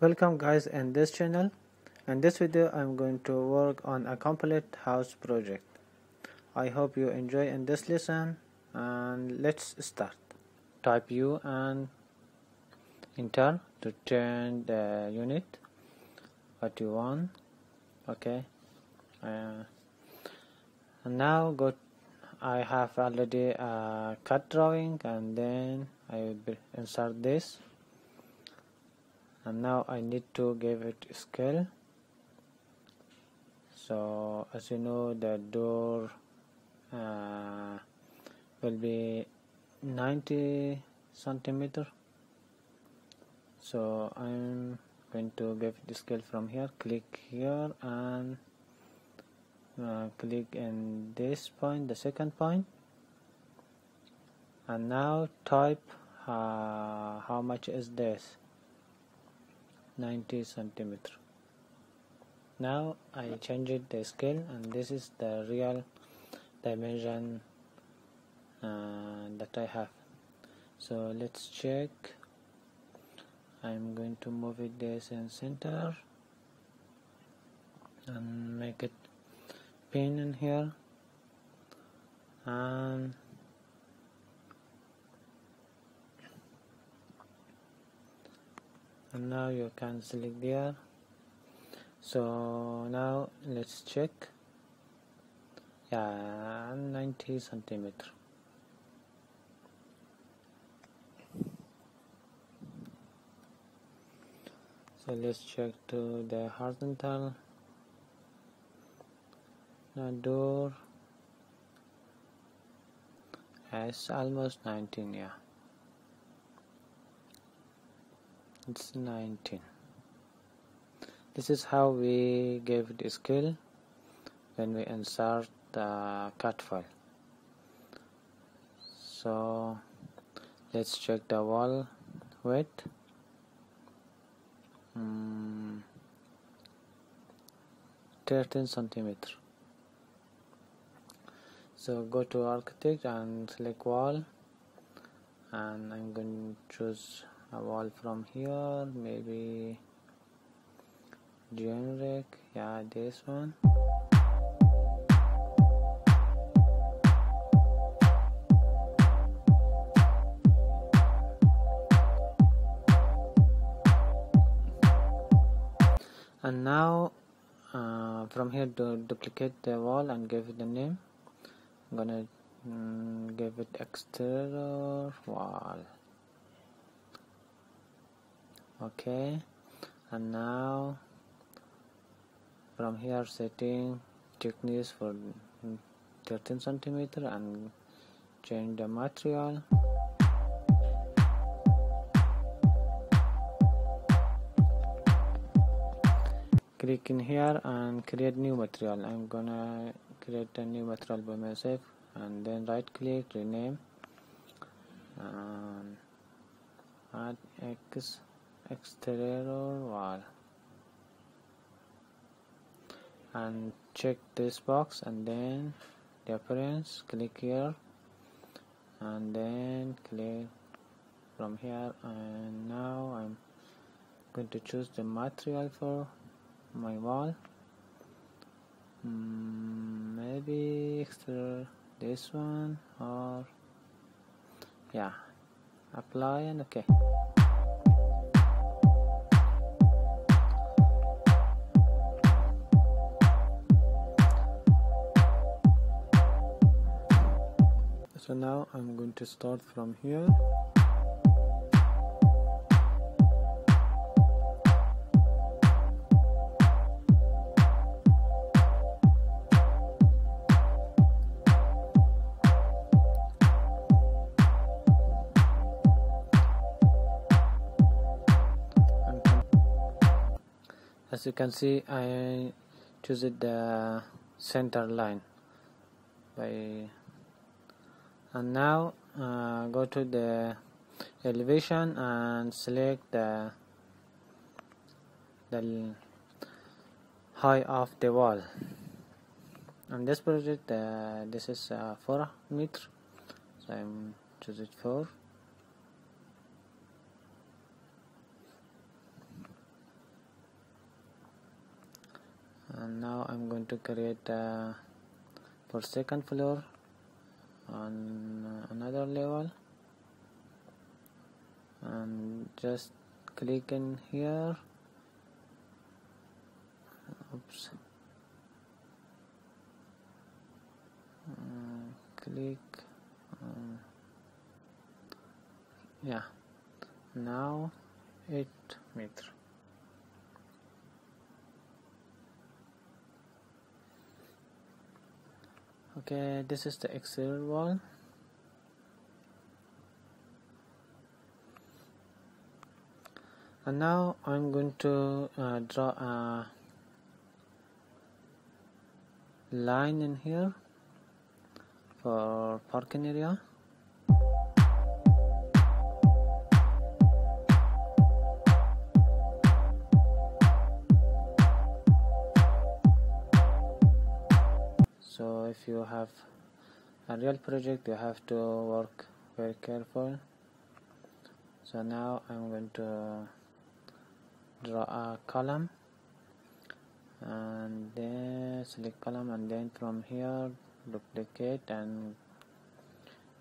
welcome guys in this channel. In this video I'm going to work on a complete house project. I hope you enjoy in this lesson and let's start. Type U and enter to turn the unit. What you want. Okay. Uh, and now go I have already a CAD drawing and then I will insert this and now I need to give it scale. So as you know the door uh, will be 90 centimeter. So I'm going to give the scale from here. Click here and uh, click in this point the second point. And now type uh, how much is this 90 centimeter. Now I changed the scale and this is the real dimension uh, that I have. So let's check. I'm going to move it this in center and make it pin in here. And and now you can select there. So now let's check. Yeah 90 centimeter. So let's check to the horizontal. The door. Has almost 19 yeah it's 19 this is how we give the scale when we insert the CAD file. So let's check the wall width. Um, 13 centimeter. So go to architect and select wall and I'm going to choose a wall from here maybe generic yeah this one. And now uh, from here to duplicate the wall and give it the name. I'm gonna mm, give it exterior wall okay. And now from here setting thickness for 13 centimeter and change the material. Click in here and create new material. I'm gonna create a new material by myself and then right click rename and add X exterior wall. And check this box and then the appearance. Click here. And then click from here. And now I'm going to choose the material for my wall. Mm, maybe exterior this one or yeah apply and okay so now I'm going to start from here. As you can see I choose the center line by and now uh, go to the elevation and select the the height of the wall. On this project uh, this is uh, 4 meter. So I'm choose it 4 and now I'm going to create uh, for second floor on another level. And just click in here. Oops. Uh, click um, yeah. Now 8 meter okay this is the exterior wall. And now I'm going to uh, draw a line in here for parking area so if you have a real project you have to work very careful. So now I'm going to draw a column. And then select column and then from here duplicate and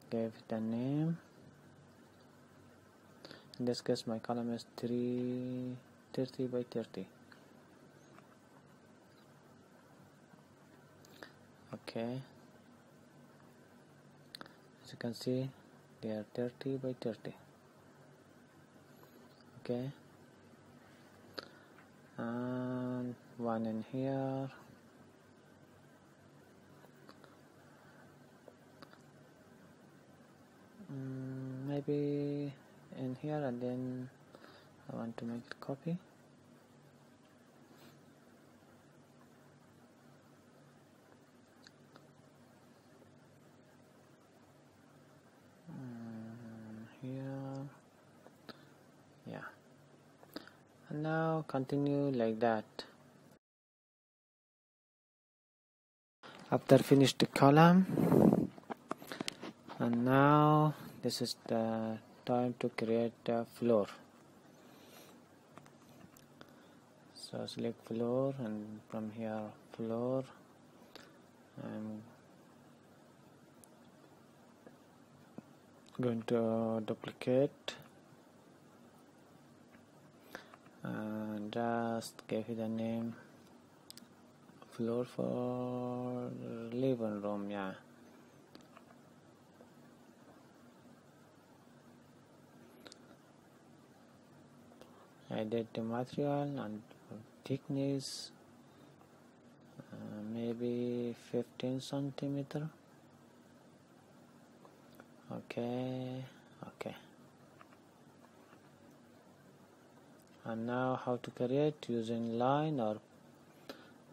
give a name. In this case my column is 3 30 by 30 okay. As you can see they are 30 by 30 okay. And one in here. Mm, maybe in here and then I want to make it copy here yeah and now continue like that. After finish the column and now this is the time to create the floor. So select floor and from here floor I'm going to duplicate and just give it a name. Floor for living room yeah. I did the material and thickness uh, maybe 15 centimeter. Okay okay and now how to create using line or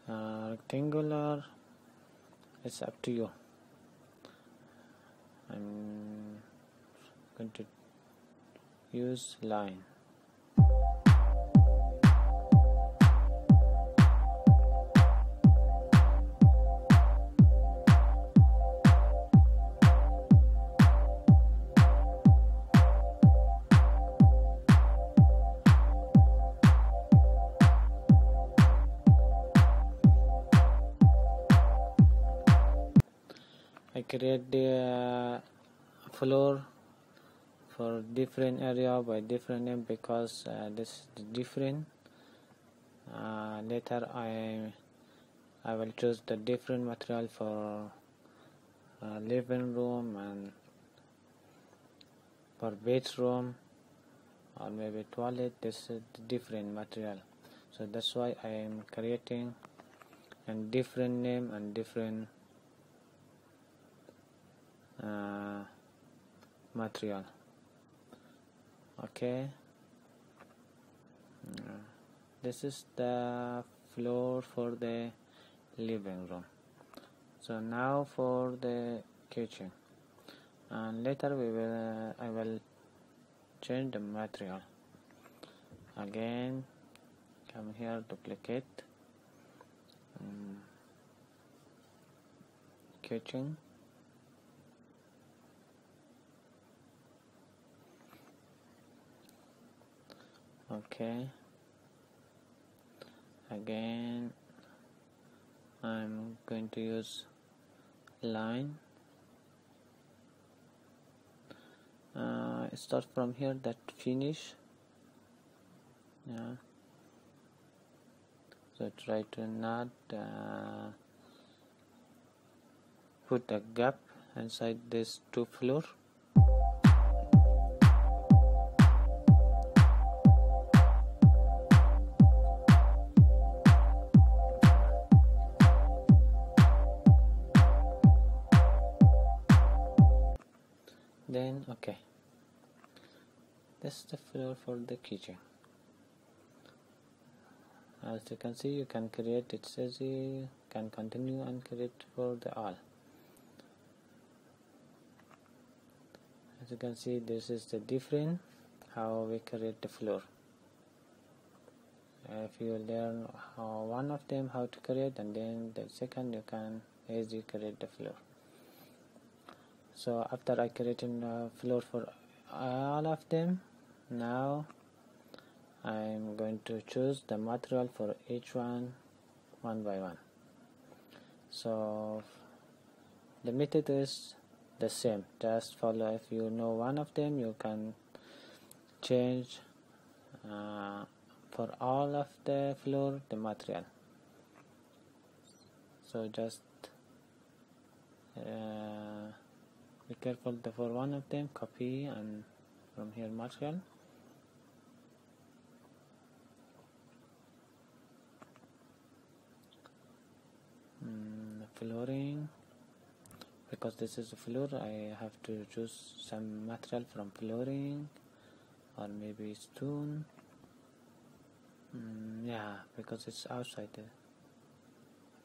uh, rectangular it's up to you. I'm going to use line create the uh, floor for different area by different name because uh, this is different. Uh, later I I will choose the different material for uh, living room and for bedroom or maybe toilet. This is different material. So that's why I am creating and different name and different uh, material. Okay. Uh, this is the floor for the living room. So now for the kitchen. And later we will uh, I will change the material. Again come here duplicate. Um, kitchen okay. Again I'm going to use line. Uh, start from here that finish. Yeah. So try to not uh, put a gap inside this two floor then okay. This is the floor for the kitchen. As you can see you can create it says you can continue and create for the all. As you can see this is the different how we create the floor. If you learn how one of them how to create and then the second you can easily create the floor so after I created a floor for all of them now I'm going to choose the material for each one one by one. So the method is the same. Just follow if you know one of them you can change uh, for all of the floor the material. So just uh, be careful for one of them copy and from here material mm, flooring. Because this is a floor I have to choose some material from flooring or maybe stone. Mm, yeah because it's outside the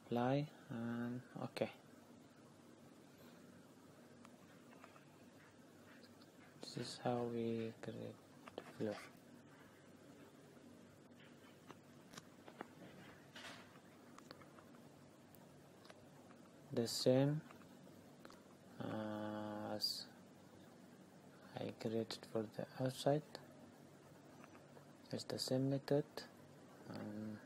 apply and okay this is how we create the floor the same uh, as I created for the outside. It's the same method um,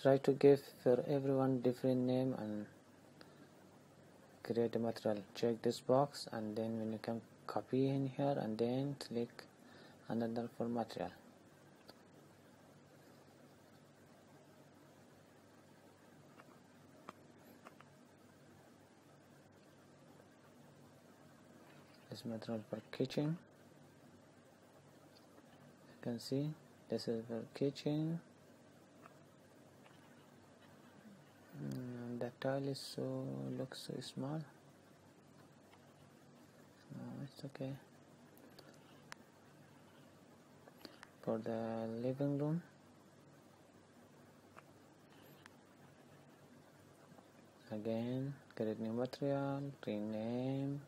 try to give for everyone different name and create a material. Check this box and then when you can copy in here and then click another for material. This material for kitchen. You can see this is for kitchen mm. The tile is so looks so small. No it's okay. For the living room. Again create new material rename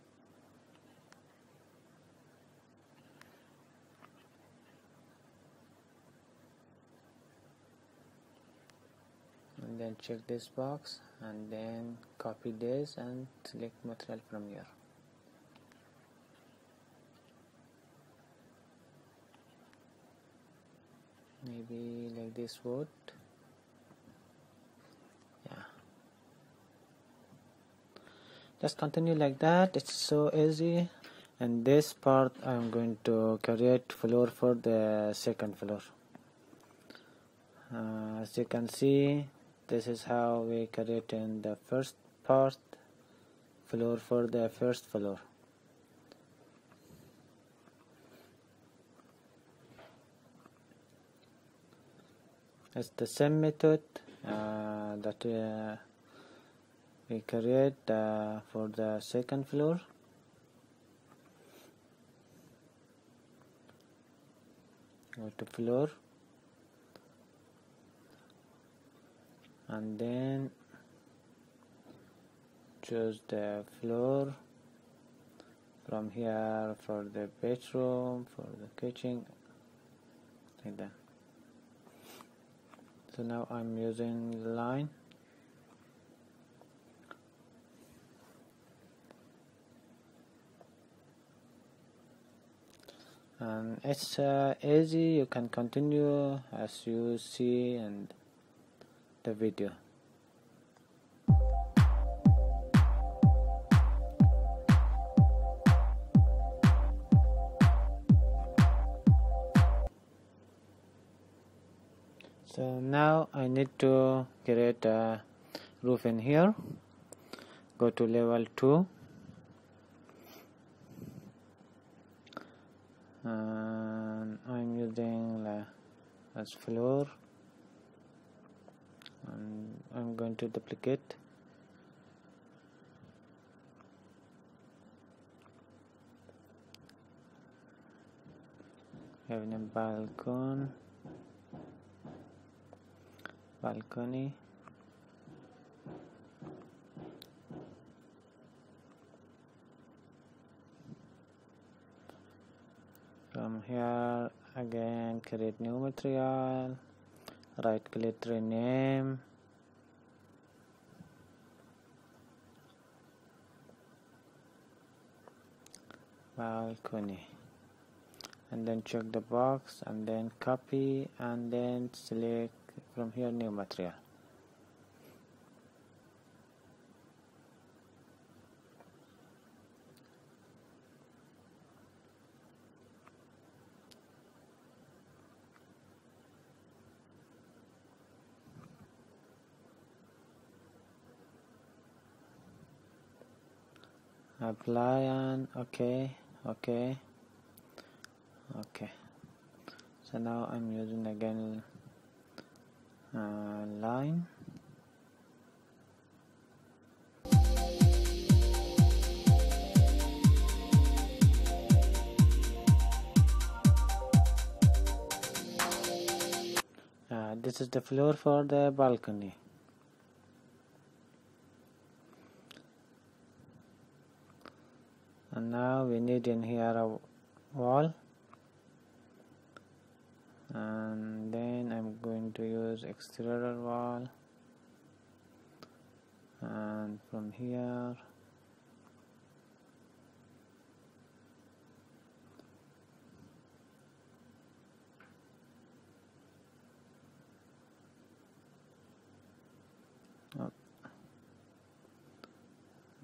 then check this box and then copy this and select material from here. Maybe like this wood. Yeah. Just continue like that. It's so easy. And this part I'm going to create floor for the second floor. Uh, as you can see this is how we create in the first part floor for the first floor. It's the same method uh, that uh, we create uh, for the second floor. Go to floor and then choose the floor from here for the bedroom for the kitchen like that. So now I'm using the line. And it's uh, easy. You can continue as you see in the video. So now I need to create a roof in here. Go to level 2 and I'm using the as floor and I'm going to duplicate. Having a balcony balcony. From here again create new material right click rename. Balcony. And then check the box and then copy and then select from here new material apply okay okay okay. So now I'm using again uh, line. Uh, this is the floor for the balcony and now we need in here a wall. And then I'm going to use exterior wall. And from here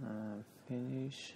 uh, finish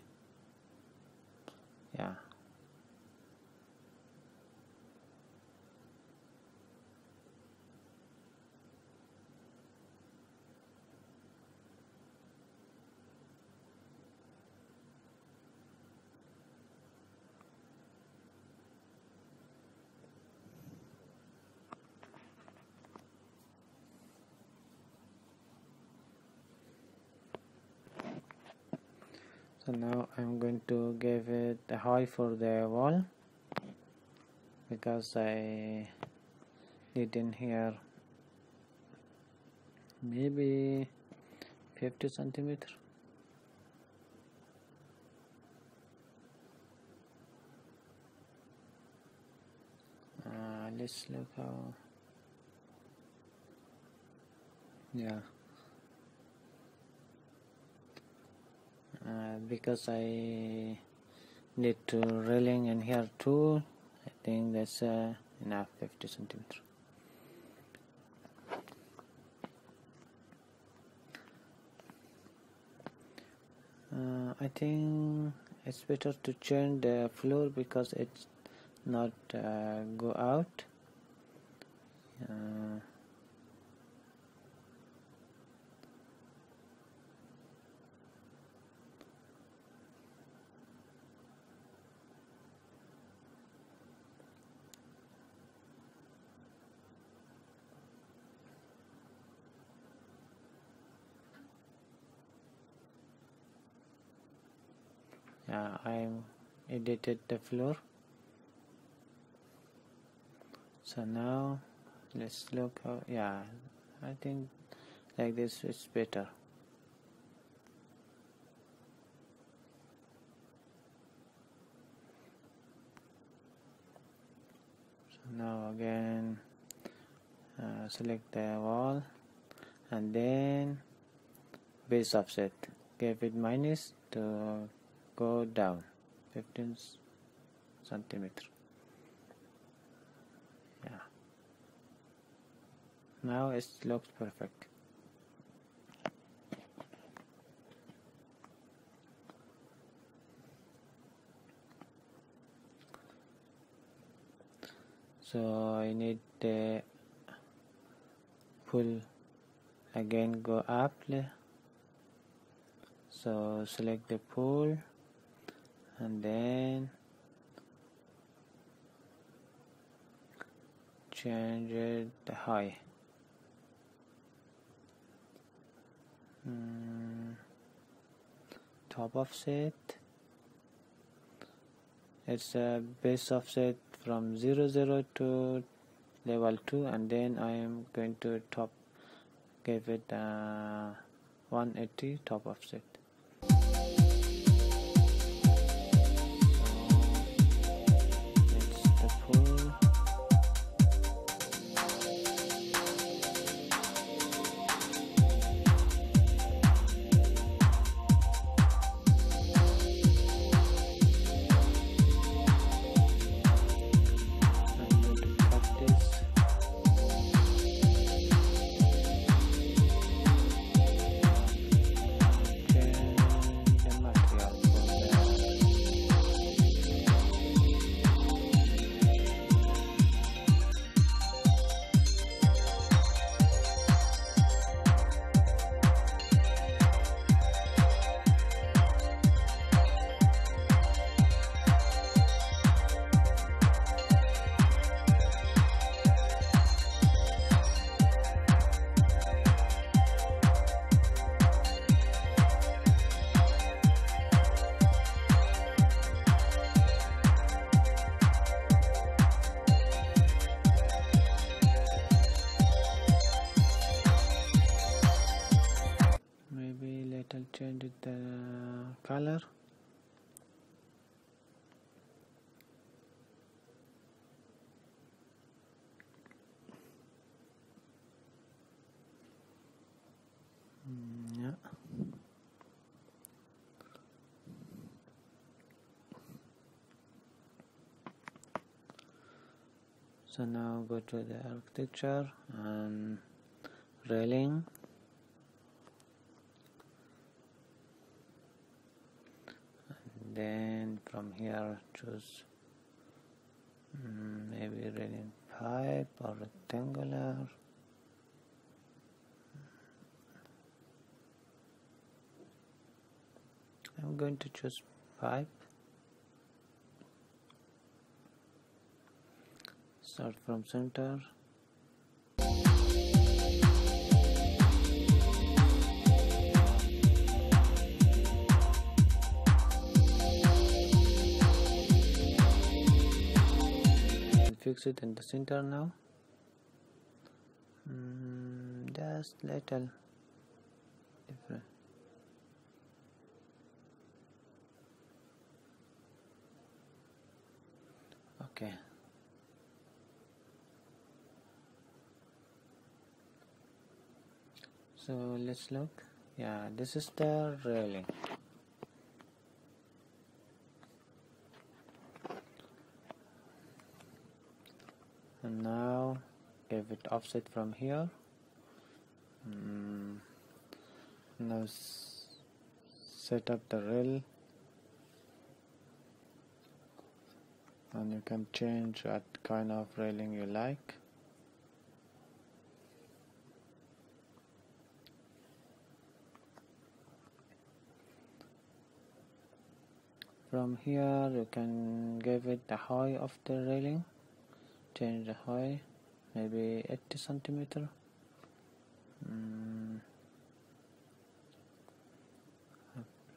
so now I'm going to give it a high for the wall because I in here maybe 50 centimeter. Uh, let's look how yeah uh, because I need to railing in here too I think that's uh, enough 50 centimeter. Uh, I think it's better to change the floor because it's not uh, go out uh, yeah I edited the floor. So now let's look how yeah I think like this is better. So now again uh, select the wall and then base offset. Give it minus to go down 15 centimeter. Yeah. Now it looks perfect. So I need the pull again go up. So select the pull and then change it the high. Mm, top offset. It's a base offset from 0 0 to level 2 and then I am going to top give it uh, 180 top offset so now go to the architecture and railing. And then from here choose um, maybe railing pipe or rectangular. I'm going to choose pipe start from center. Fix it in the center now. Mm, just little different okay so let's look. Yeah this is the railing. And now give it offset from here. Mm, now set up the rail. And you can change what kind of railing you like from here you can give it the height of the railing. Change the height maybe 80 centimeter. Mm.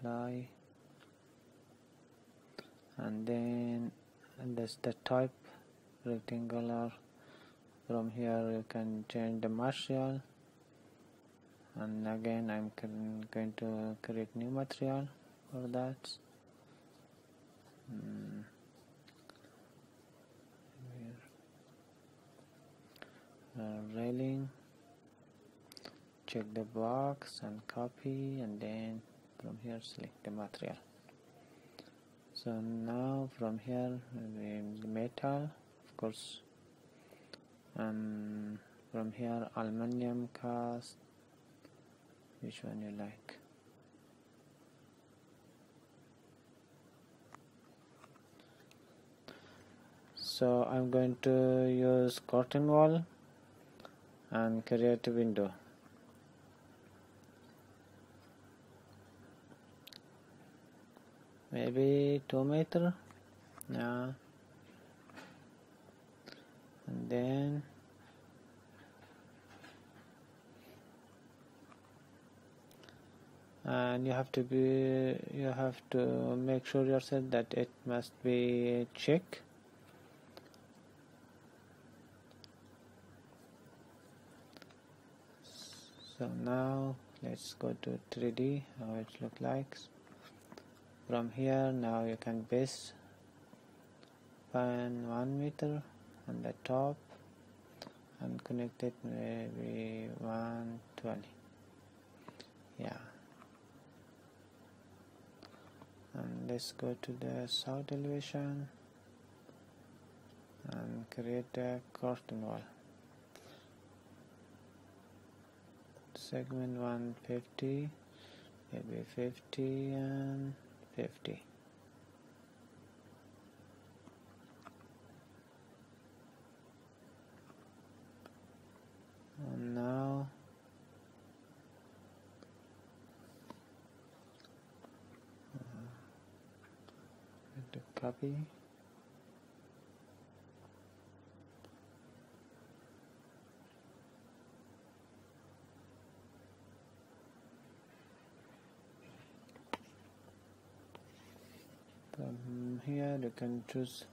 apply. And then and that's the type rectangular. From here you can change the material. And again I'm going to create new material for that mm. uh, railing. Check the box and copy and then from here select the material. So now from here the metal of course. And from here aluminum cast. Which one you like so I'm going to use curtain wall and create a window. Maybe 2 meter? Yeah. And then and you have to be you have to make sure yourself that it must be check so now let's go to 3d how it look like. From here now you can base find one meter on the top and connect it maybe 120 yeah. And let's go to the south elevation and create a curtain wall segment 150 maybe 50 and 50 and now uh, to copy here you can choose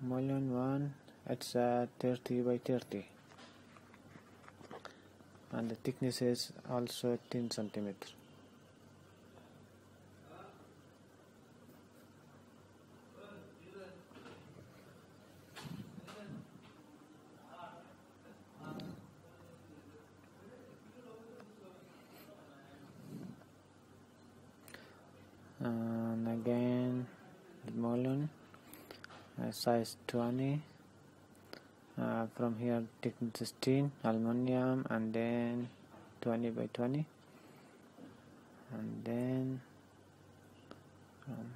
mullion one it's uh, 30 by 30 and the thickness is also 10 centimeter and again the mullion uh, size 20 uh, from here thickness 16 aluminum and then 20 by 20 and then um,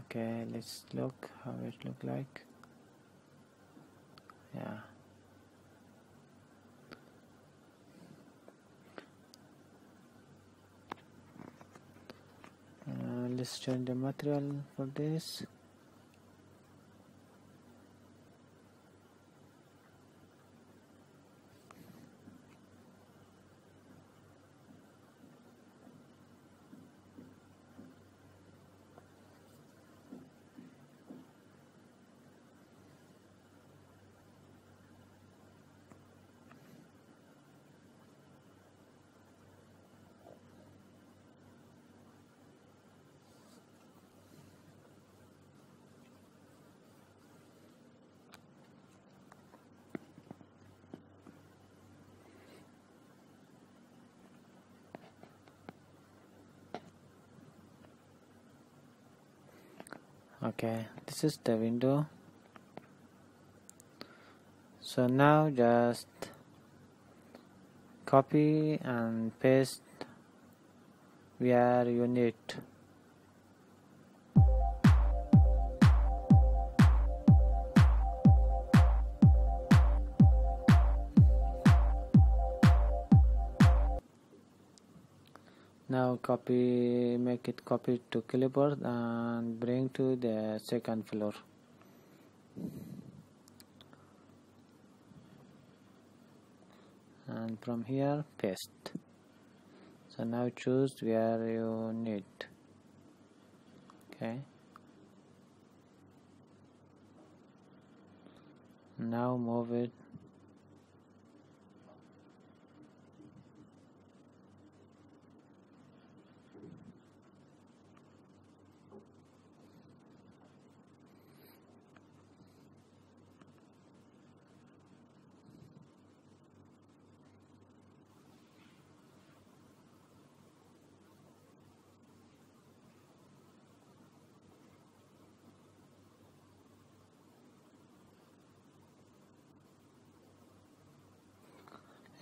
okay let's look how it look like. Yeah let's change the material for this okay this is the window. So now just copy and paste where you need copy make it copy to clipboard and bring to the second floor. And from here paste. So now choose where you need. Okay. Now move it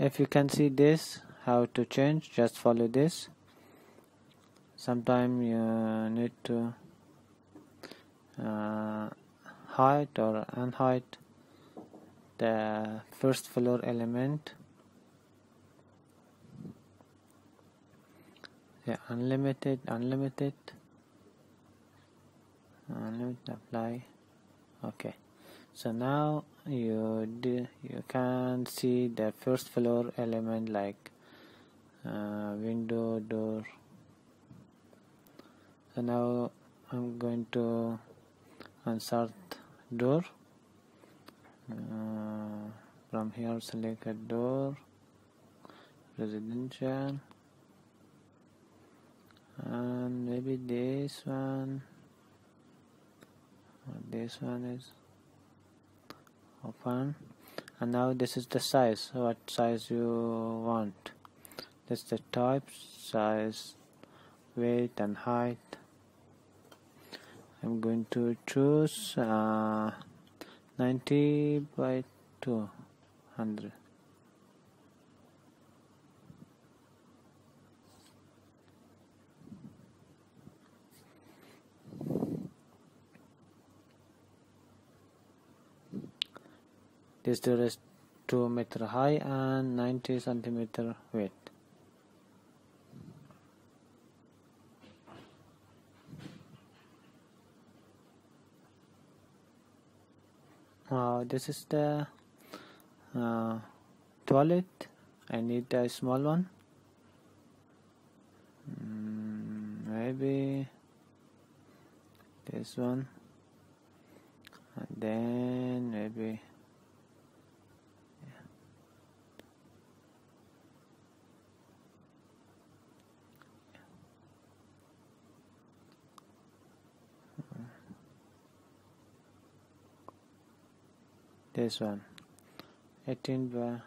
if you can see this how to change just follow this. Sometime you need to uh, hide or unhide the first floor element. Yeah unlimited unlimited. Unlimited apply. Okay. So now you you can see the first floor element like uh, window door. So now I'm going to insert door. Uh, from here select a door. Residential. And maybe this one. This one is open. And now this is the size. What size you want? That's the type size weight and height. I'm going to choose uh, 90 by 200 this door is 2 meter high and 90 centimeter width uh, this is the uh, toilet. I need a small one. Mm, maybe this one. And then maybe this one. 18 by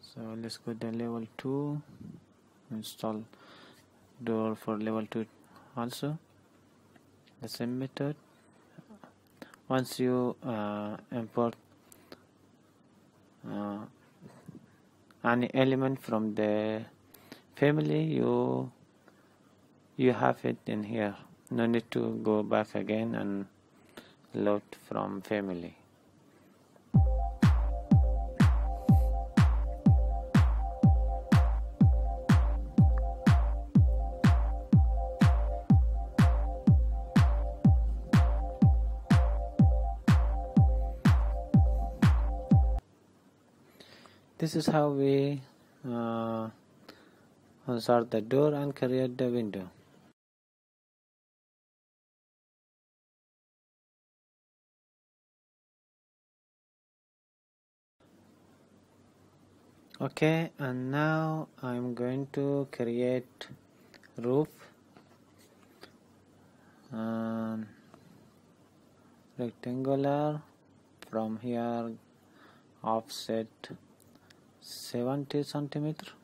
so let's go to level 2 install door for level 2 also. The same method once you uh, import uh, any element from the family you you have it in here. No need to go back again and load from family this is how we uh, insert the door and create the window. Okay and now I'm going to create roof. And rectangular from here offset 70 centimeter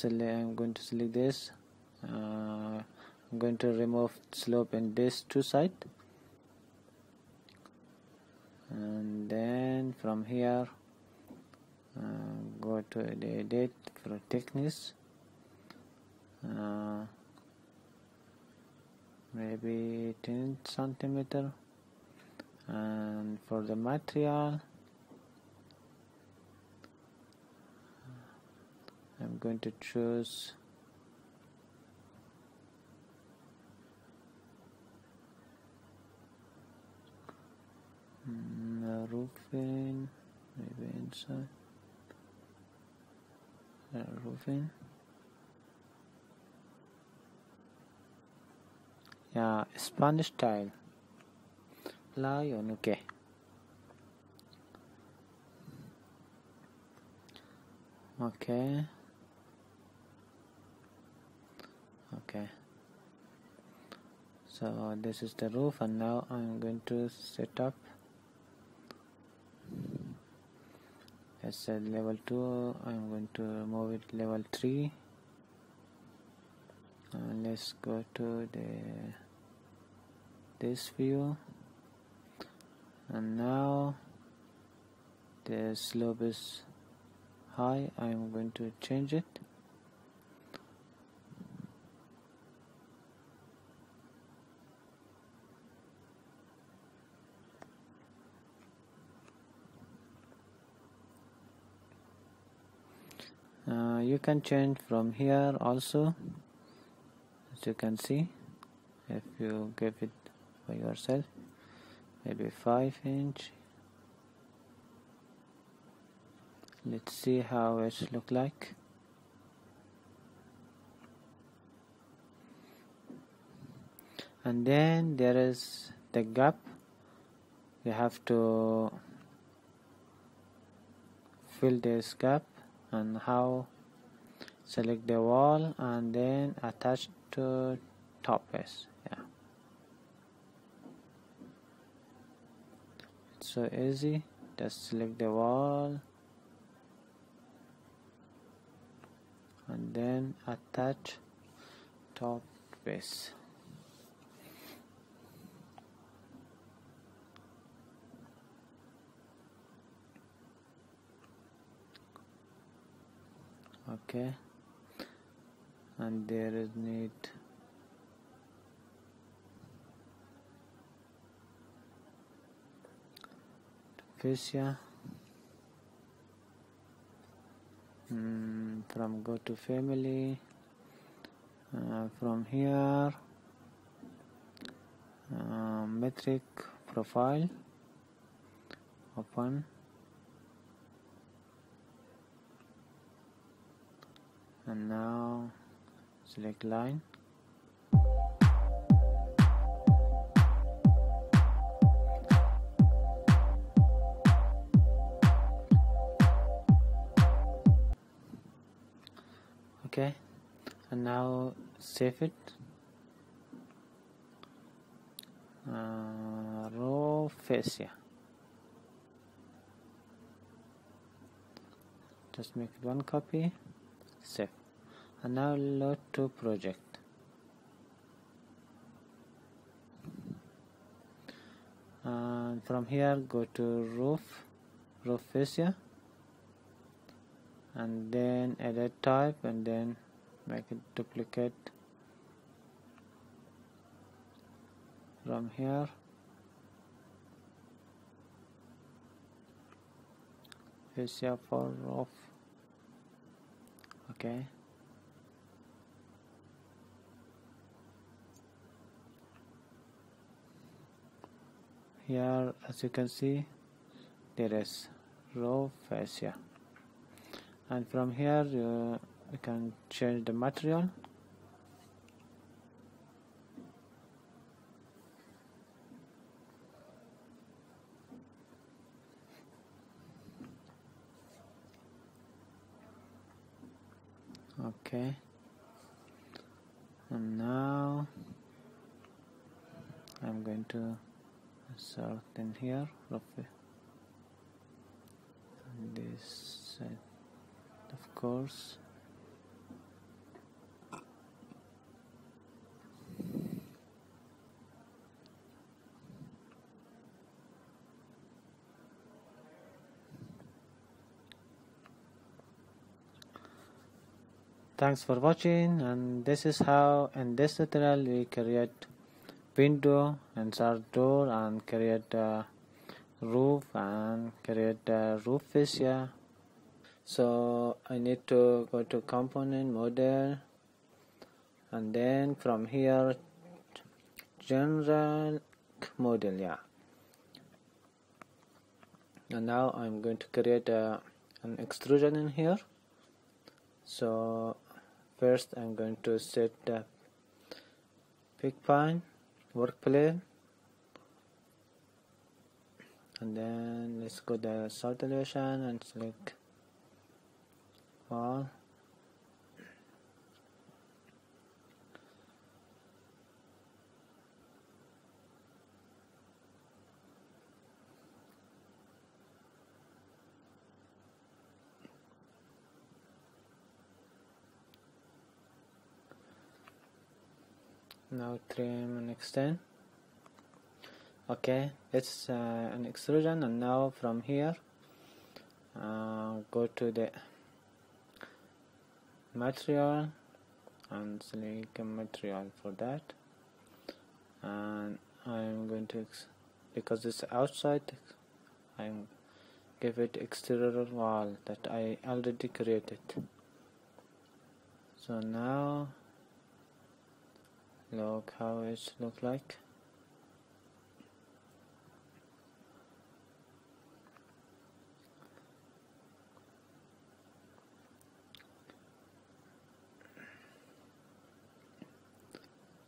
select, I'm going to select this. Uh, I'm going to remove slope in this two side. And then from here uh, go to the edit for thickness. Uh, maybe 10 centimeter. And for the material I'm going to choose roofing maybe inside. Uh, roofing yeah Spanish style. Lion okay. Okay okay. So this is the roof and now I'm going to set up. Let's say level 2 I'm going to move it level 3 and let's go to the this view. And now the slope is high. I'm going to change it uh, you can change from here also as you can see. If you give it by yourself maybe 5 inch. Let's see how it look like. And then there is the gap. You have to fill this gap and how select the wall and then attach to top face yeah. It's so easy. Just select the wall. And then attach top face okay and there is need. Fascia mm, from go to family uh, from here uh, metric profile open. And now select line. Okay. And now save it. Uh, row fascia. Just make one copy. Save and now load to project. And from here go to roof roof fascia and then edit type and then make it duplicate. From here fascia for roof. Okay here as you can see there is row fascia. And from here you, you can change the material. Okay. And now I'm going to sort in here roughly and this side of course. Thanks for watching and this is how in this tutorial we create window insert door and create a roof and create a roof face. fascia so I need to go to component model. And then from here general model yeah. And now I'm going to create a, an extrusion in here. So first I'm going to set the pine work plane and then let's go the south elevation and select all now trim and extend. Okay it's uh, an extrusion and now from here uh, go to the material and select a material for that. And I'm going to because it's outside I'm give it exterior wall that I already created. So now look how it look like.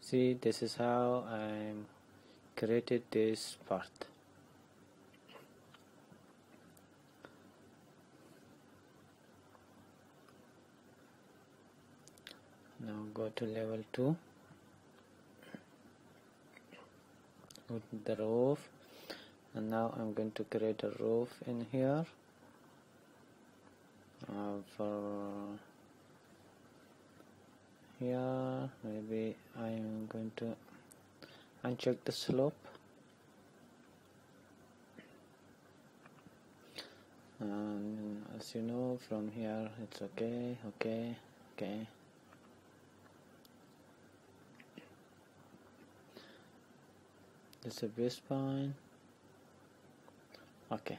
See this is how I created this part. Now go to level 2 with the roof. And now I'm going to create a roof in here. Uh, for here maybe I'm going to uncheck the slope. And as you know from here it's okay okay okay this a base point okay.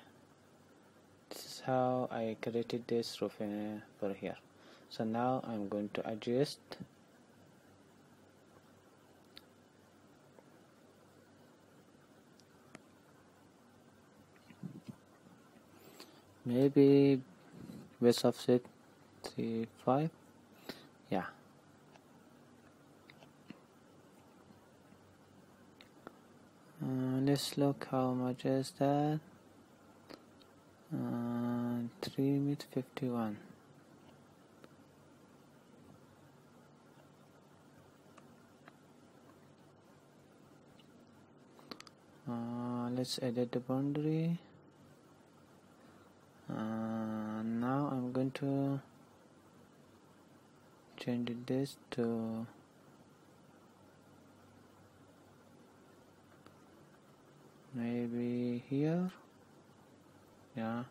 This is how I created this roof for here. So now I'm going to adjust. Maybe base offset 35 yeah uh, let's look how much is that. Uh, 3 meter 51 uh, let's edit the boundary. Uh, now I'm going to change this to maybe here. Yeah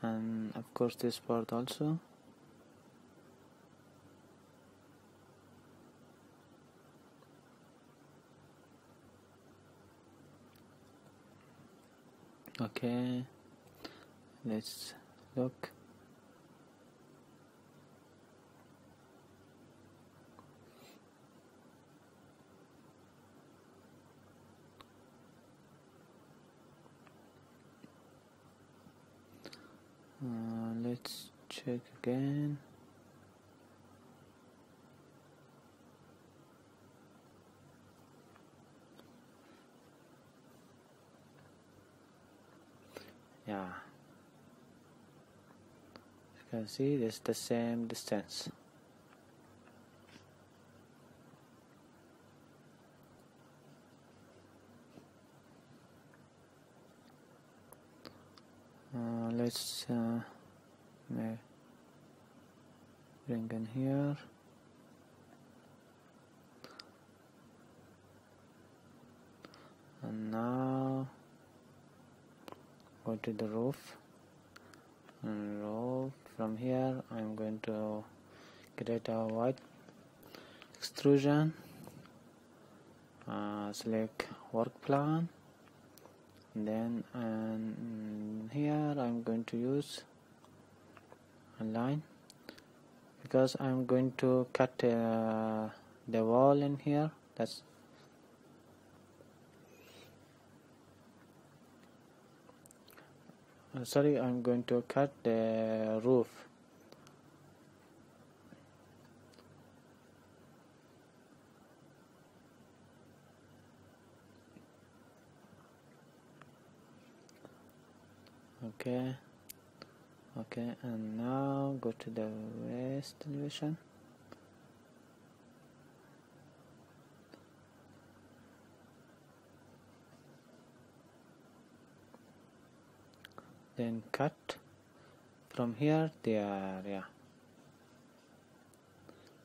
and of course this part also. Okay let's look uh, let's check again. Yeah. You can see it's the same distance uh, let's uh, bring in here. And now go to the roof. And roof from here. I'm going to create a white extrusion. Uh, select work plane and then and here I'm going to use a line because I'm going to cut uh, the wall in here. That's uh, sorry I'm going to cut the roof okay. Okay and now go to the rest division. Then cut. From here there yeah.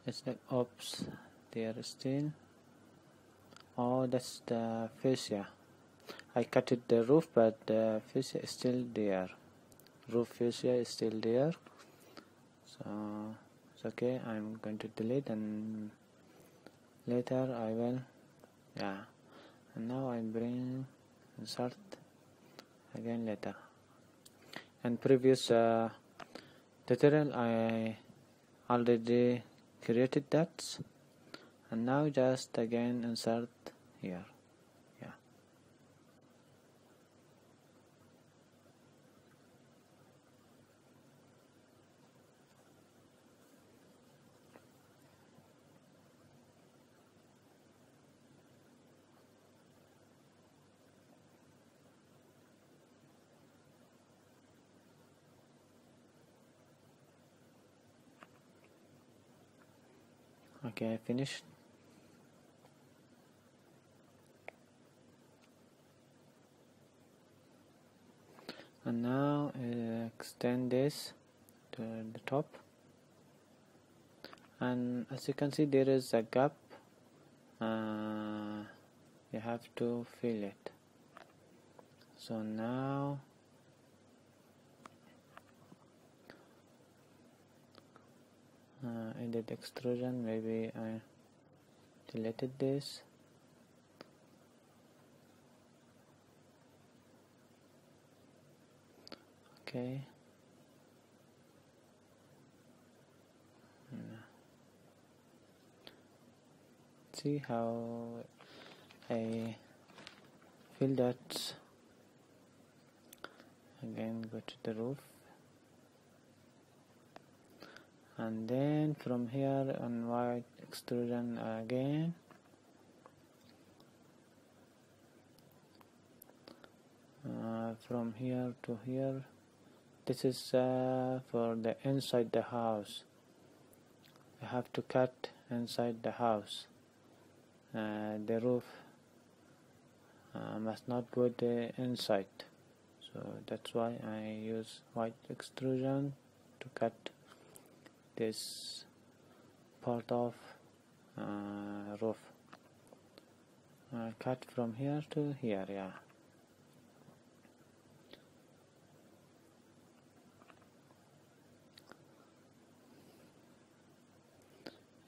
It's like oops there still. Oh that's the fascia I cut it the roof but the fascia is still there. Roof fascia is still there. So it's okay. I'm going to delete and later I will yeah. And now I bring insert again later. And previous uh, tutorial I already created that. And now just again insert here yeah okay I finished. And now uh, extend this to the top. And as you can see there is a gap. Uh, you have to fill it. So now uh, edit extrusion maybe I deleted this. Okay. See how I fill that. Again go to the roof and then from here on white extrusion again. Uh, from here to here. This is uh, for the inside the house. I have to cut inside the house. Uh, the roof uh, must not go the inside. So that's why I use white extrusion to cut this part of uh, roof. Uh, cut from here to here yeah.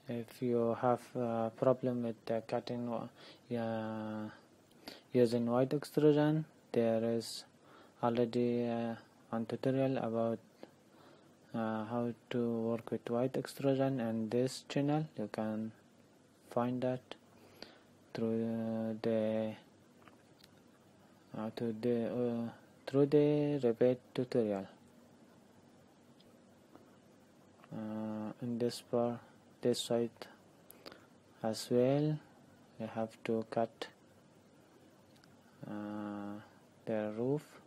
If you have a problem with cutting uh, using white extrusion there is already uh, one tutorial about uh, how to work with white extrusion and this channel. You can find that through uh, the uh, to the uh, through the Revit tutorial. Uh, in this part this side as well you have to cut uh, the roof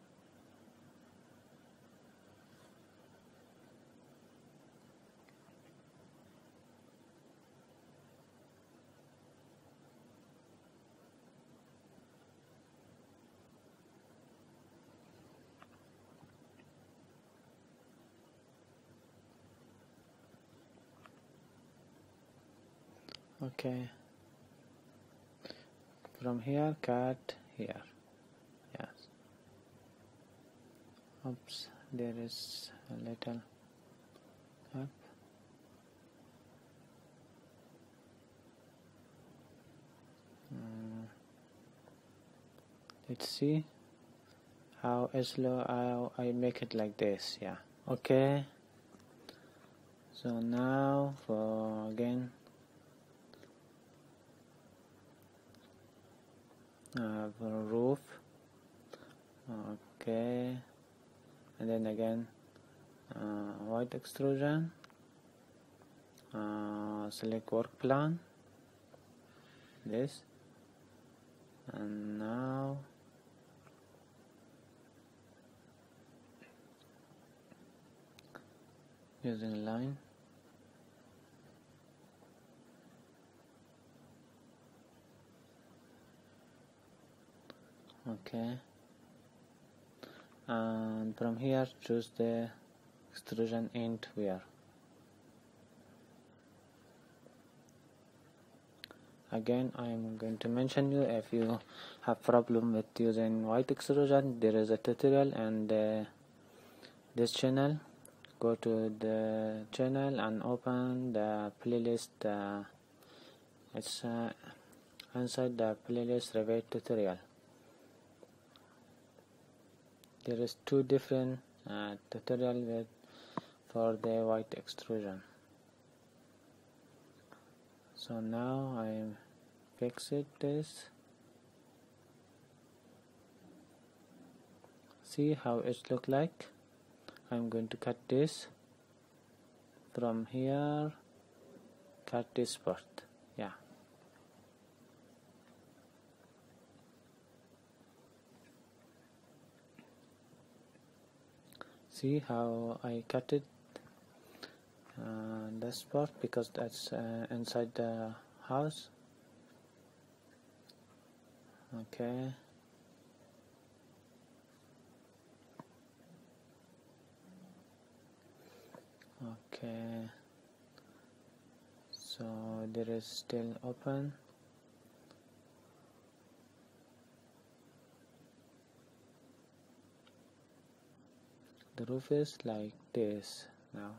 okay. From here cut here. Yes. Oops there is a little up. Mm. let's see how slow how I make it like this yeah. Okay. So now for again uh, roof. Okay. And then again uh, white extrusion. Uh, select work plane. This. And now using line okay. And from here choose the extrusion end where. Again I am going to mention you if you have problem with using white extrusion there is a tutorial and uh, this channel. Go to the channel and open the playlist uh, it's uh, inside the playlist Revit tutorial there is two different uh, tutorial with for the white extrusion. So now I fix it this. See how it look like? I'm going to cut this from here cut this part yeah see how I cut it. Uh, this part because that's uh, inside the house. Okay. Okay. So there is still open the roof is like this. Now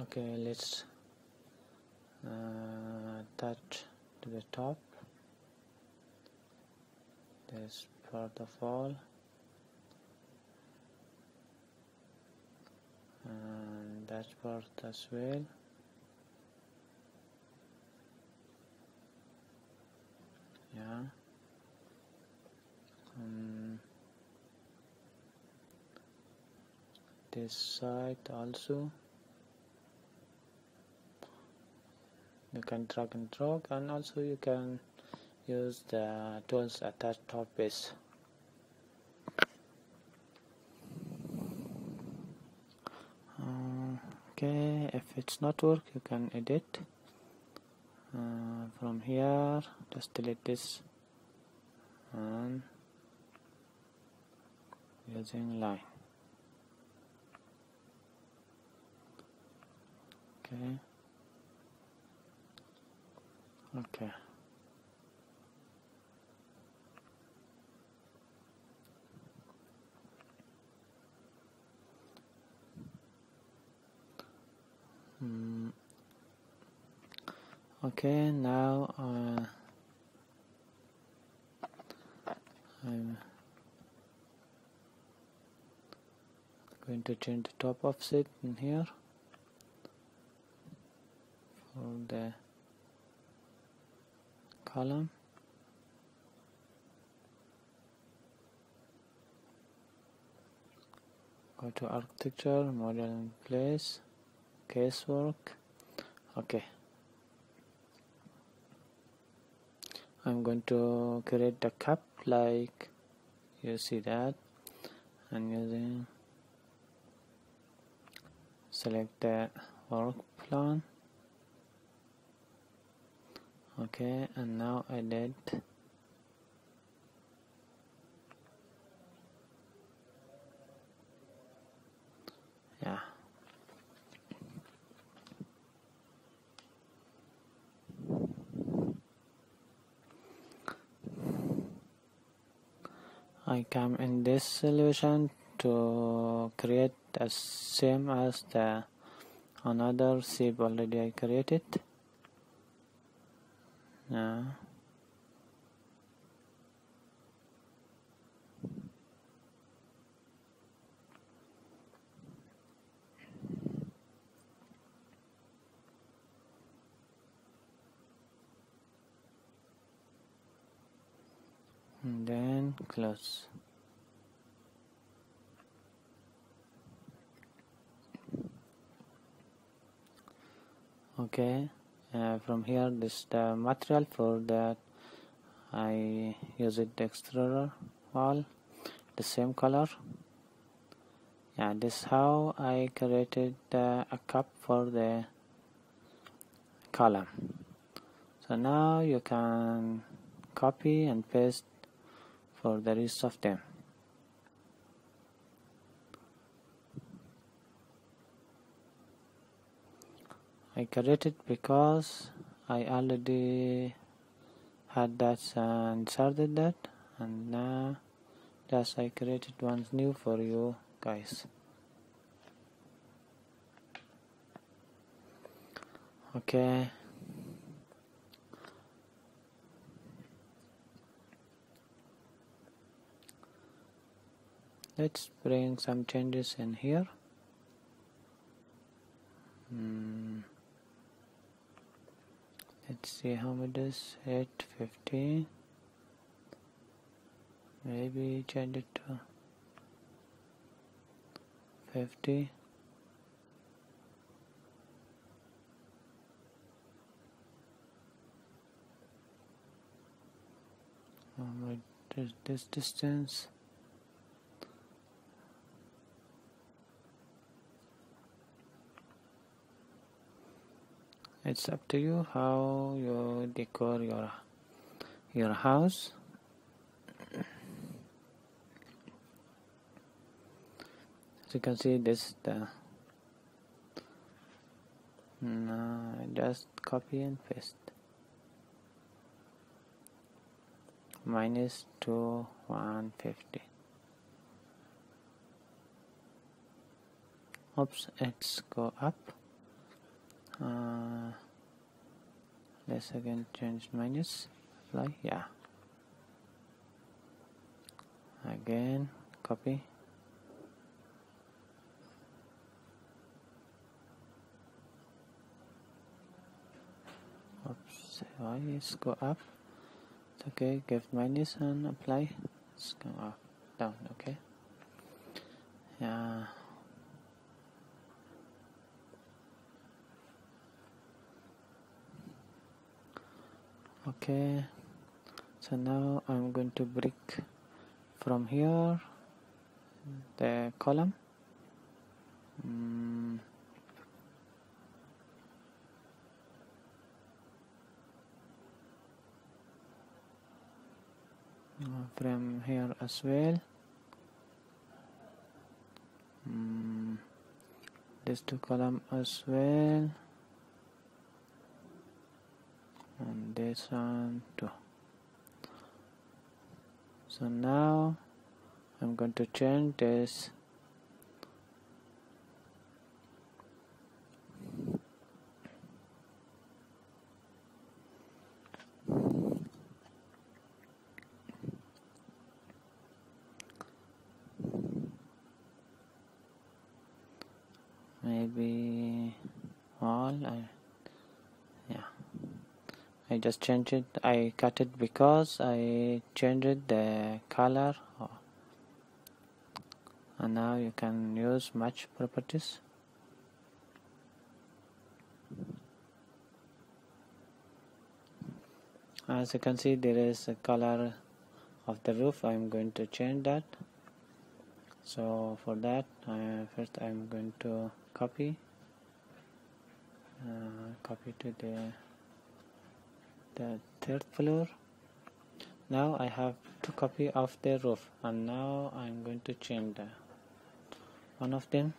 okay let's uh, touch to the top. This part of all and that part as well yeah. Um, this side also you can drag and drop and also you can use the tools attached top base uh, okay if it's not work you can edit uh, from here just delete this. And using line. Okay. Okay. Mm. Okay now uh, I'm going to change the top offset in here for the column. Go to architecture model in place casework. Okay I'm going to create the cup like you see that. And using select the work plan. Okay and now edit yeah this solution to create the same as the another shape already I created Yeah. then close okay uh, from here this the material for that I use it exterior wall the same color. Yeah this how I created uh, a cup for the column. So now you can copy and paste for the rest of them I created because I already had that and inserted that. And now just I created one new for you guys. Okay. Let's bring some changes in here. Hmm. Let's see how it is 850 maybe change it to 50 um, this distance it's up to you how you decor your your house. As you can see this is the now just copy and paste. Minus 2 150 oops let's go up uh, let's again change minus apply yeah. Again copy. Oops why is go up? It's okay give minus and apply. It's go up down okay. Yeah okay so now I'm going to break from here the column mm. from here as well mm. this two column as well and this one too so now I'm going to change this maybe all I I just changed it. I cut it because I changed the color. And now you can use match properties. As you can see there is a color of the roof. I'm going to change that. So for that uh, first I'm going to copy. Uh, copy to the the third floor. Now I have two copy of the roof and now I'm going to change the one of them.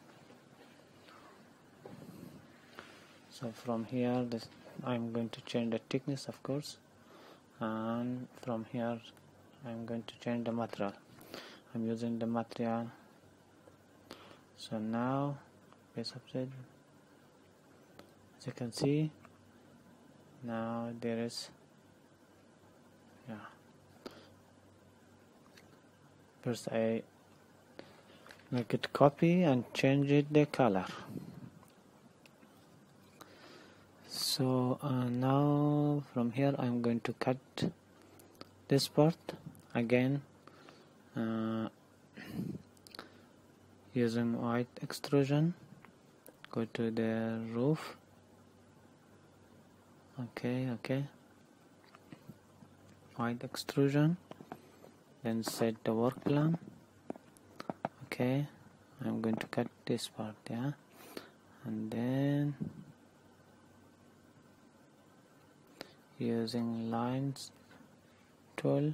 So from here this I'm going to change the thickness of course and from here I'm going to change the material. I'm using the material. So now base upside as you can see now there is yeah. First I make it copy and change it the color. So uh, now from here I'm going to cut this part again uh, using white extrusion. Go to the roof okay okay. White extrusion. Then set the work plane. Okay I'm going to cut this part yeah. And then using lines tool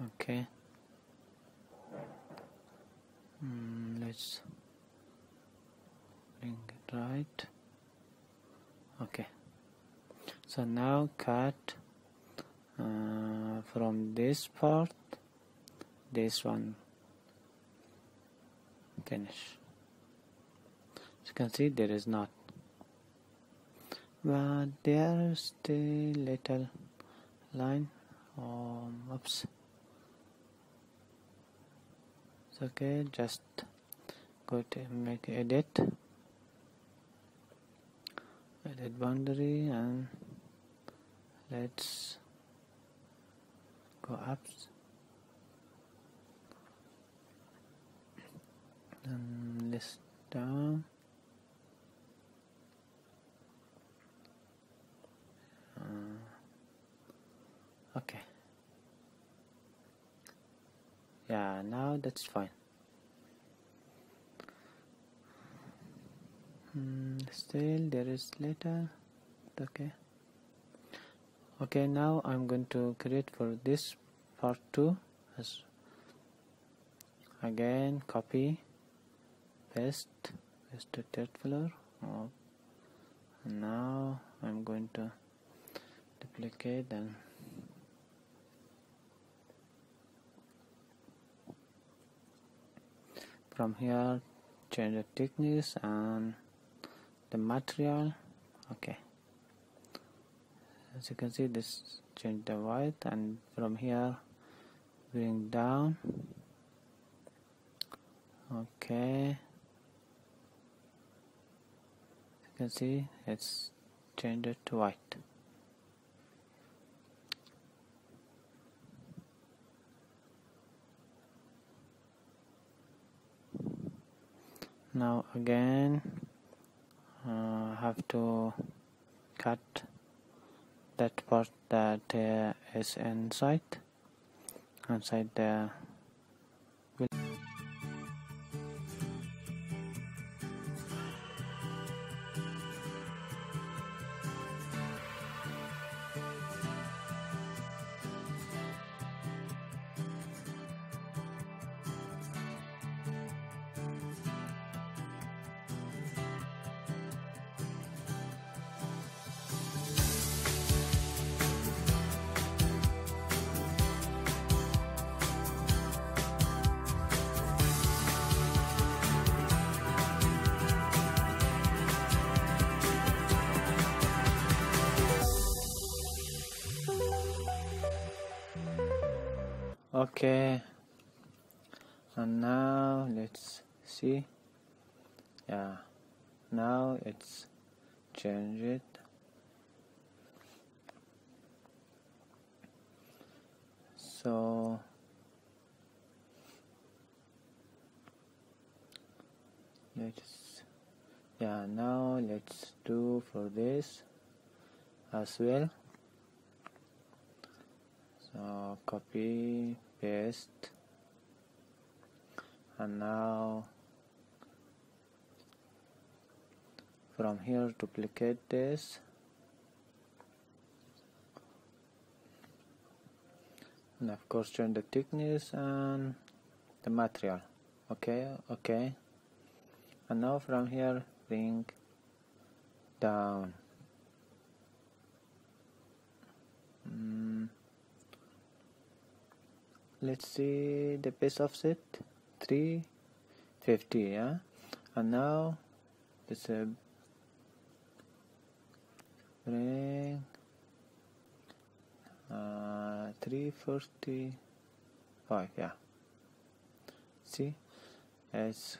okay mm, let's bring it right okay so now cut uh, from this part this one. Finish. As you can see there is not. But there is the little line. Um, oops. It's okay just go to make edit. Edit boundary and let's go up. And this down. Uh, okay. Yeah now that's fine. Mm, still there is later. Okay okay now I'm going to create for this part 2 as again copy paste paste to third floor. Oh. and now I'm going to duplicate and from here change the thickness and the material. Okay as you can see this change the white and from here bring down. Okay. You can see it's changed it to white. Now again uh, have to cut that part that uh, is inside. Inside the as well. So copy paste. And now from here duplicate this. And of course change the thickness and the material. Okay okay. And now from here bring down mm. Let's see the base offset 350 yeah? And now it's a bring uh, 345 yeah. See? It's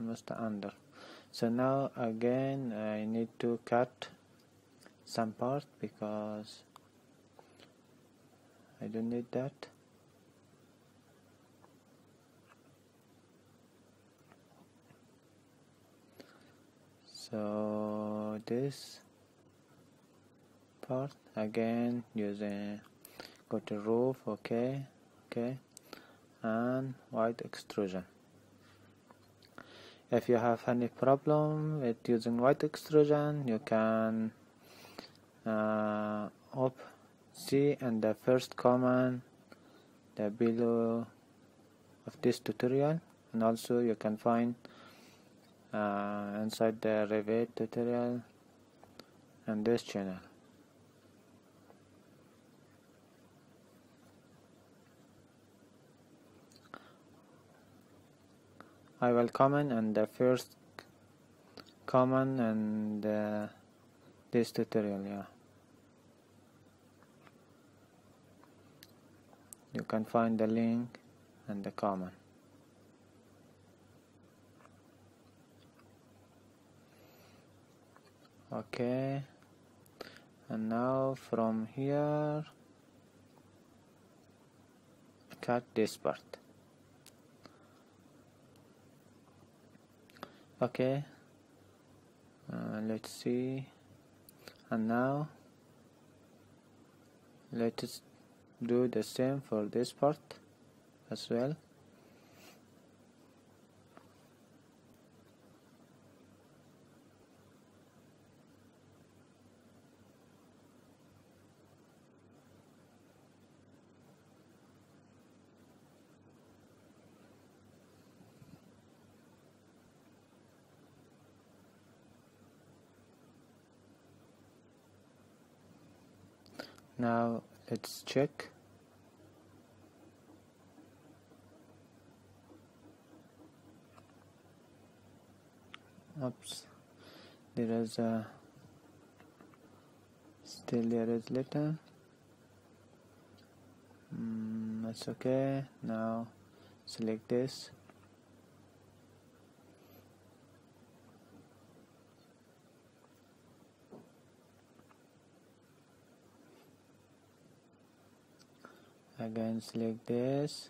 almost under. So now again I need to cut some part because I don't need that. So this part again using go to roof okay okay and white extrusion. If you have any problem with using white extrusion you can uh, op see in the first comment the below of this tutorial. And also you can find uh, inside the Revit tutorial and this channel. I will comment on the first comment and uh, this tutorial yeah you can find the link and the comment okay. And now from here cut this part. Okay. Uh, let's see. And now let's do the same for this part as well. Now let's check. Oops. There is a still there is letter. Mm, that's okay. Now select this again select this.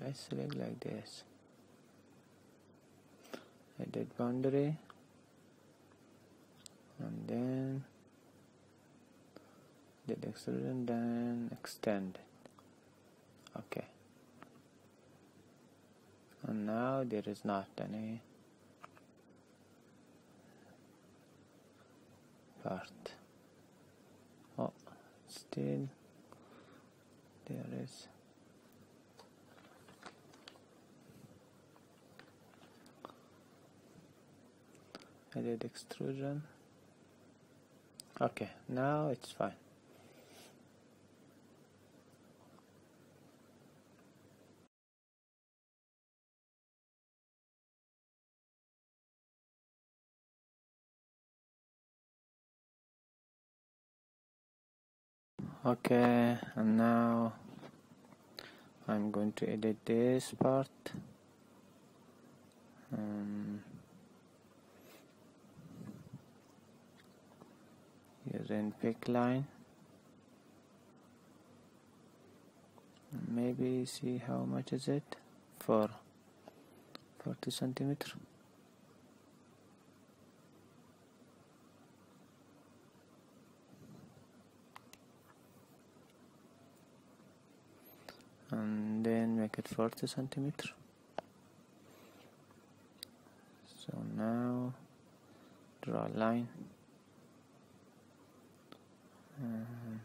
Let's select like this. Edit boundary. And then the extrusion then extend. Okay. And now there is not any oh still there is. I did extrusion. Okay now it's fine okay and now I'm going to edit this part. Um, using pick line. Maybe see how much is it? For 40 centimeter and then make it 40 centimeter. So now draw a line. Um,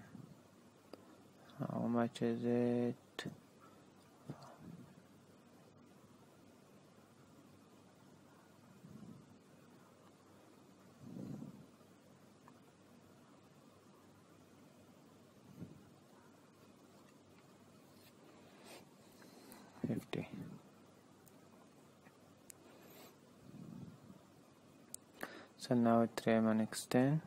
how much is it so now trim and extend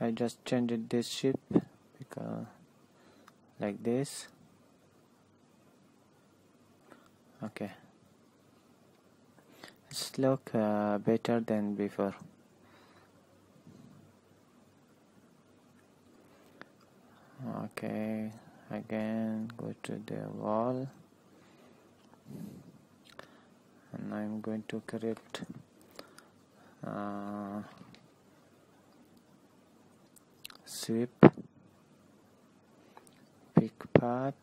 I just changed this shape because like this. Okay. It's look uh, better than before. Okay again go to the wall. And I'm going to create uh, sweep pick path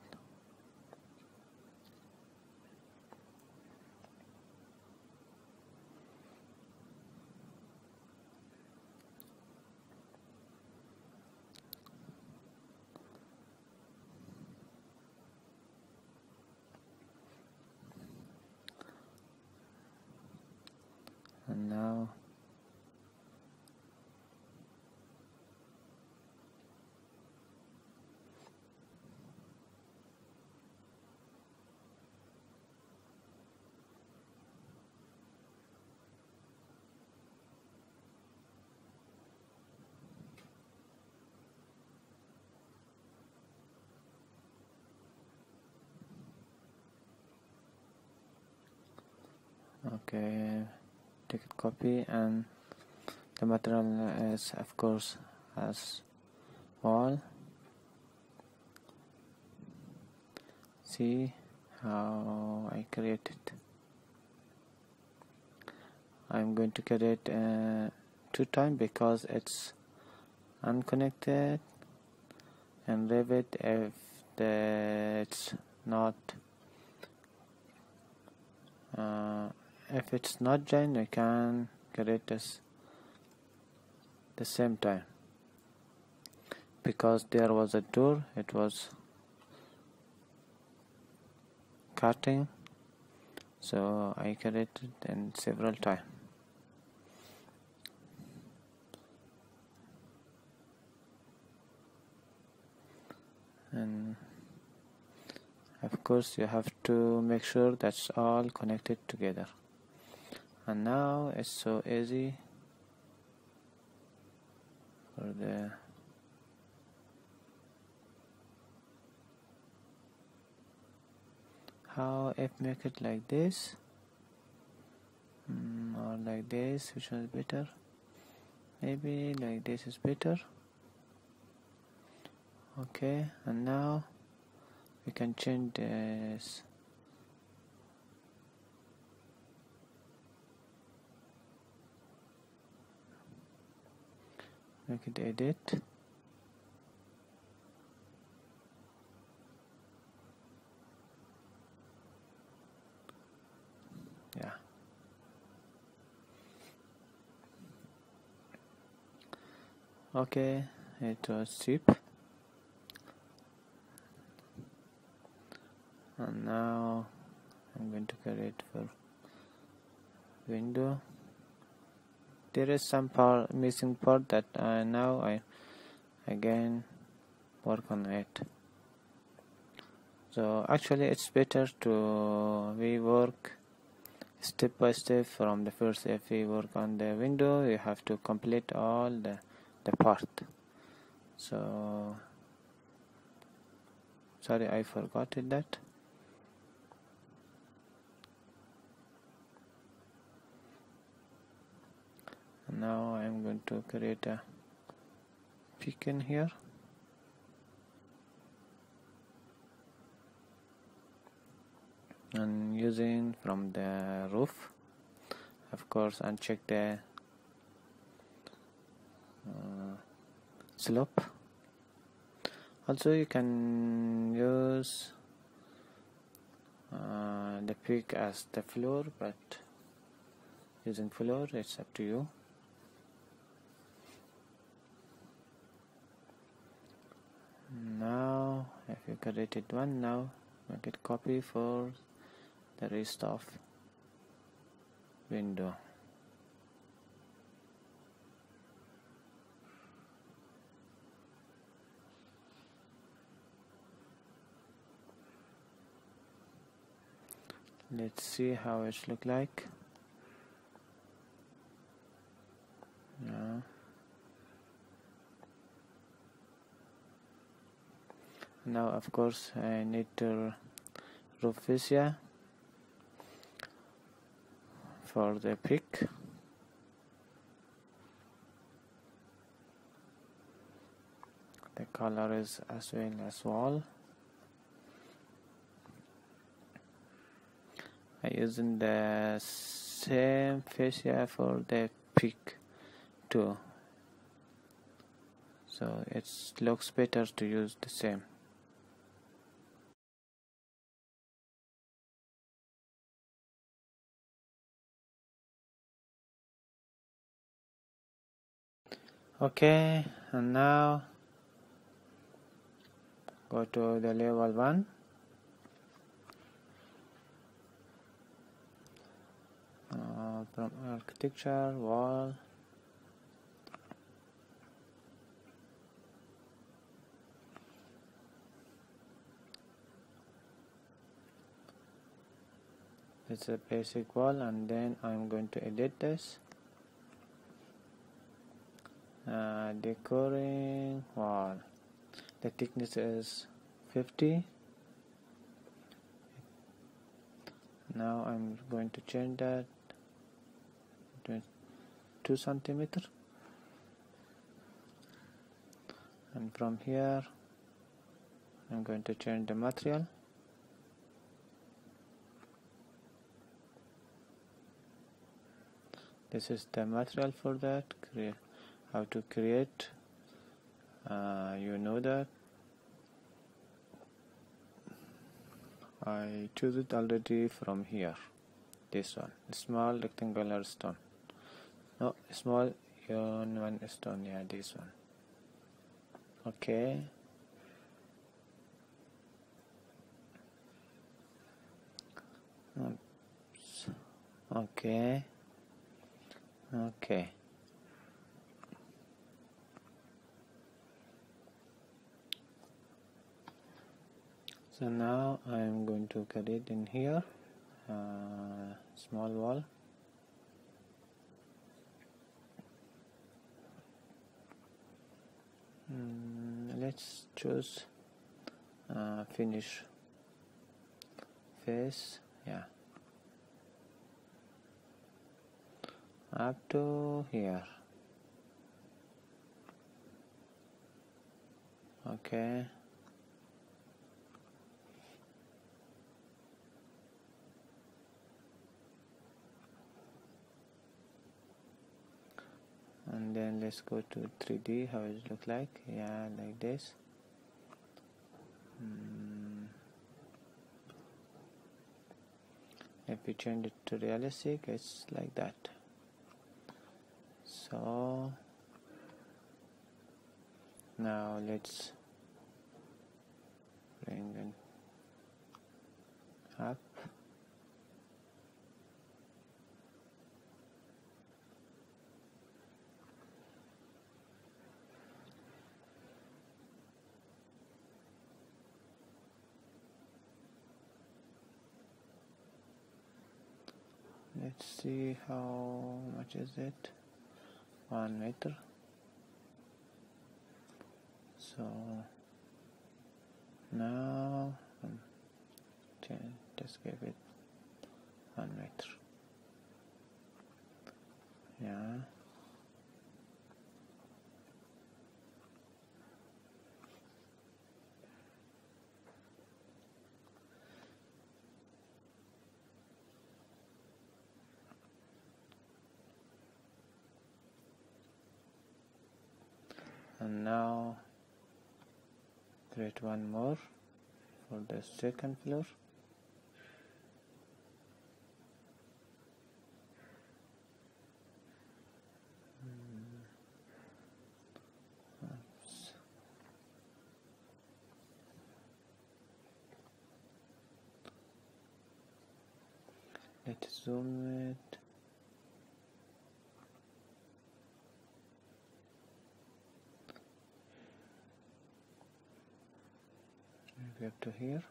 and now okay take a copy and the material is of course as wall see how I create it. I'm going to create uh, two times because it's unconnected and leave it if the, it's not uh, if it's not joined I can create this the same time. Because there was a door it was cutting so I created in several times and of course you have to make sure that's all connected together and now it's so easy for the how if make it like this mm, or like this which one is better? Maybe like this is better. Okay and now we can change this make it edit yeah. Okay it was cheap. And now I'm going to create for window there is some part missing part that uh, now I again work on it. So actually it's better to we work step by step from the first if we work on the window you have to complete all the the part. So sorry I forgot that now I'm going to create a beacon here. And using from the roof. Of course uncheck the uh, slope. Also you can use uh, the peak as the floor but using floor it's up to you now I have created one now make it copy for the rest of window. Let's see how it look like. Now of course I need to roof fascia for the pick. The color is as well as wall. I using the same fascia for the pick too. So it looks better to use the same okay and now go to the level 1 uh, from architecture wall. It's a basic wall and then I'm going to edit this uh, decoring wall the thickness is 50 now I'm going to change that to 2 centimeter. And from here I'm going to change the material. This is the material for that. Create how to create. Uh, you know that. I choose it already from here. This one. Small rectangular stone. No small one stone. Yeah this one. Okay. Oops. okay. Okay so now I'm going to cut it in here. Uh, small wall. Mm, let's choose uh, finish face. Yeah. Up to here. Okay and then let's go to 3d how it look like. Yeah like this. Mm. if we change it to realistic it's like that. So now let's bring it up let's see how much is it? One meter. So now um, just give it one meter. Yeah and now create one more for the second floor. Let's zoom it to here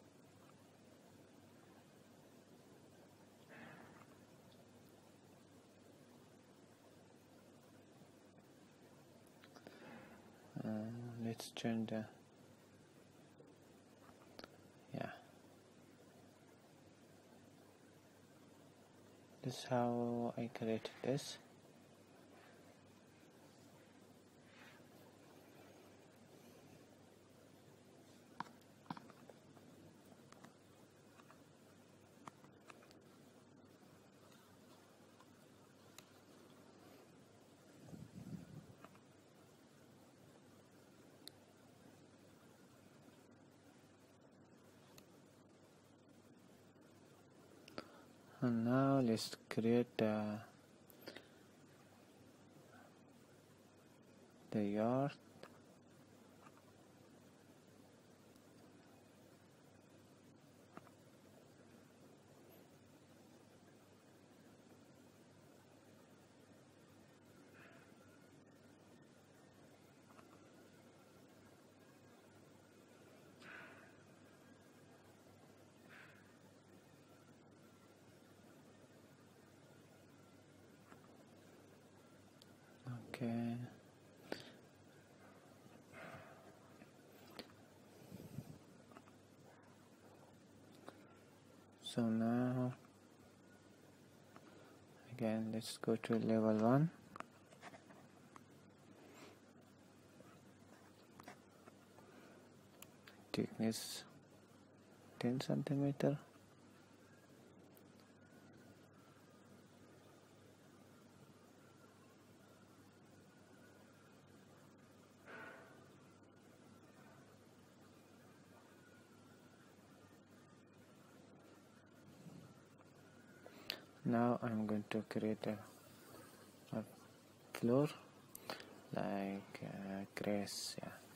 uh, let's turn the yeah. This is how I created this. And now let's create uh, the yard okay. So now again let's go to level 1 thickness 10 centimeter now I'm going to create a, floor like uh, grass yeah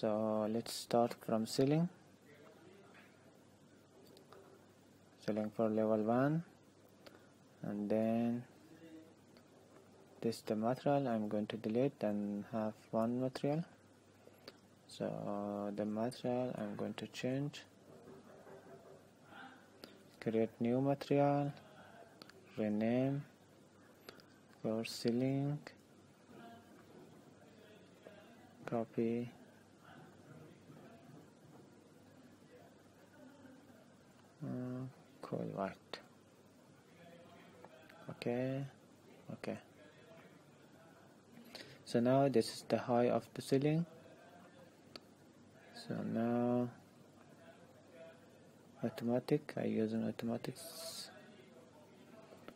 so let's start from ceiling. Ceiling for level 1 and then this the material. I'm going to delete and have one material. So the material I'm going to change. Create new material. Rename. For ceiling. Copy uh, cool okay? Okay. So now this is the height of the ceiling. So now automatic I use an automatic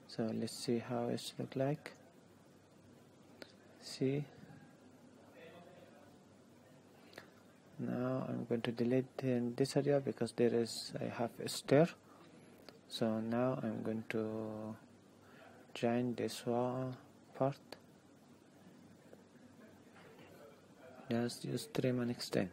so let's see how it look like. See? Now I'm going to delete in this area because there is I have a stair so now I'm going to join this one part. Just use trim and extend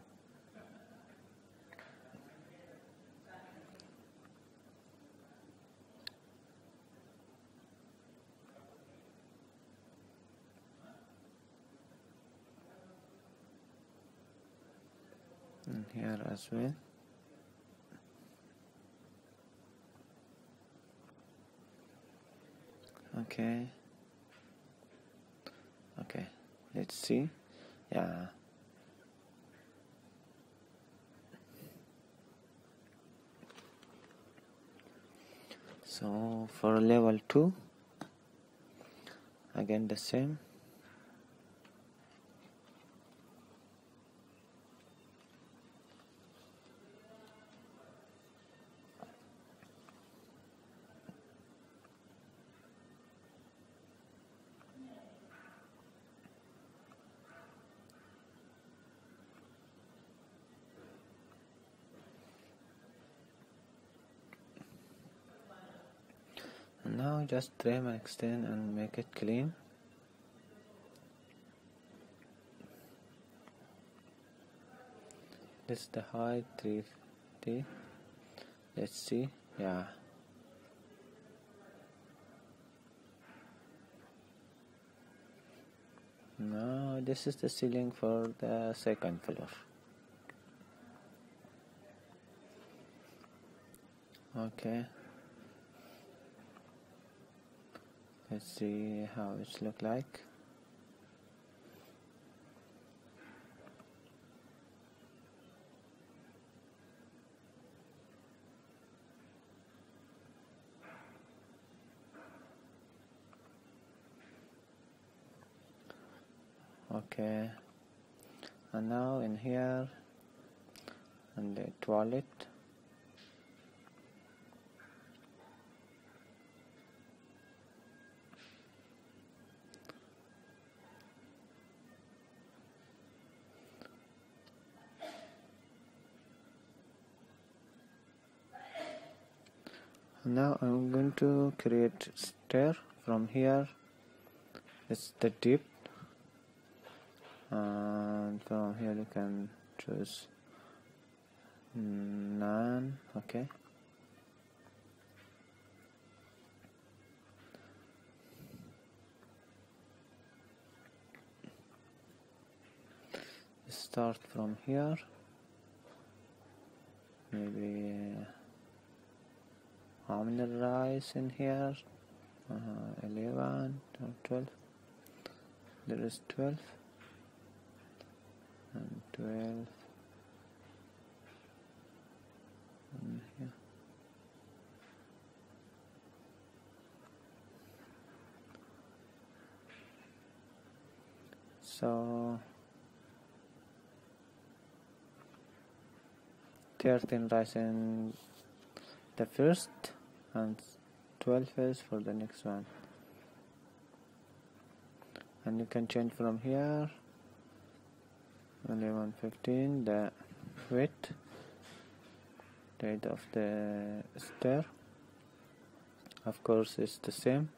and here as well okay. Okay let's see. Yeah. So for level 2 again the same just trim and extend and make it clean. This is the height 350 let's see yeah. Now this is the ceiling for the second floor. Okay let's see how it look like. Okay. And now in here and the toilet now I'm going to create stair. From here it's the deep and from here you can choose none okay? Start from here. Maybe uh, how many rice in here. Uh, 11 or 12 there is 12 and 12 and here so 13 rice in the first and 12 is for the next one. And you can change from here. Only 115 the width. Height of the stair. Of course it's the same.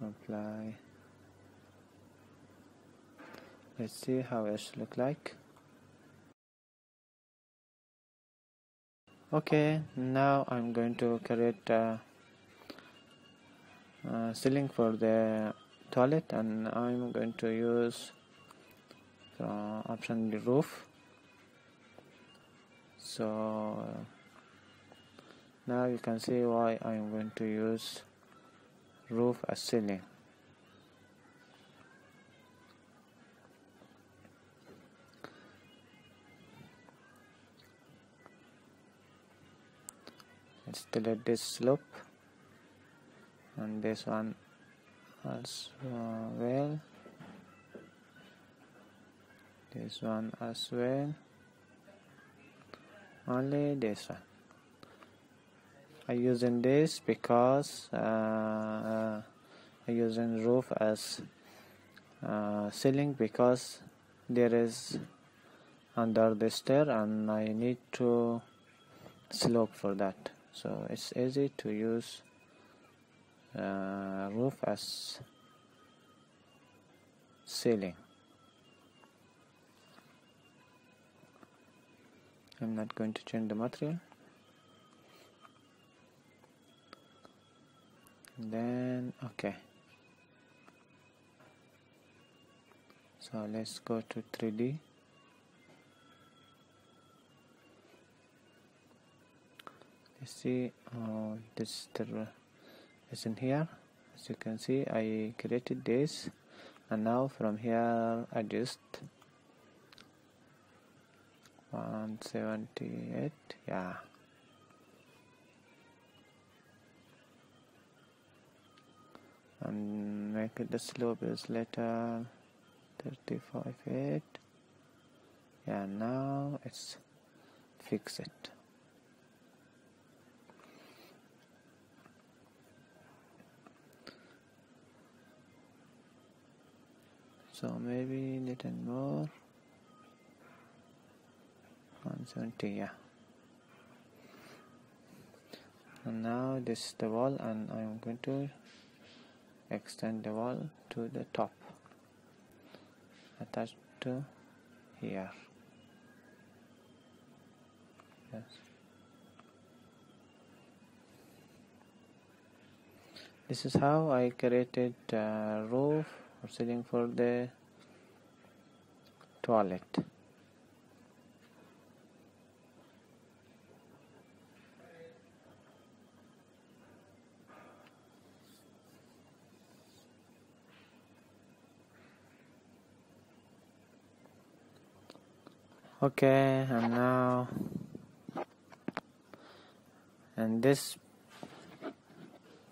Apply. Let's see how it look like okay now I'm going to create a, a ceiling for the toilet and I'm going to use the option the roof. So now you can see why I'm going to use roof as ceiling delete this slope. And this one as well. This one as well. Only this one. I using this because uh, I using roof as uh, ceiling because there is under the stair and I need to slope for that so it's easy to use uh, roof as ceiling. I'm not going to change the material. Then okay. So let's go to 3d see oh, this is in here. As you can see I created this and now from here adjust 178 yeah. And make it the slope is letter 35 8 yeah now it's fix it so maybe little more. 170 yeah. And now this is the wall and I'm going to extend the wall to the top. Attached to here. Yes. This is how I created a roof or ceiling for the toilet. Okay and now and this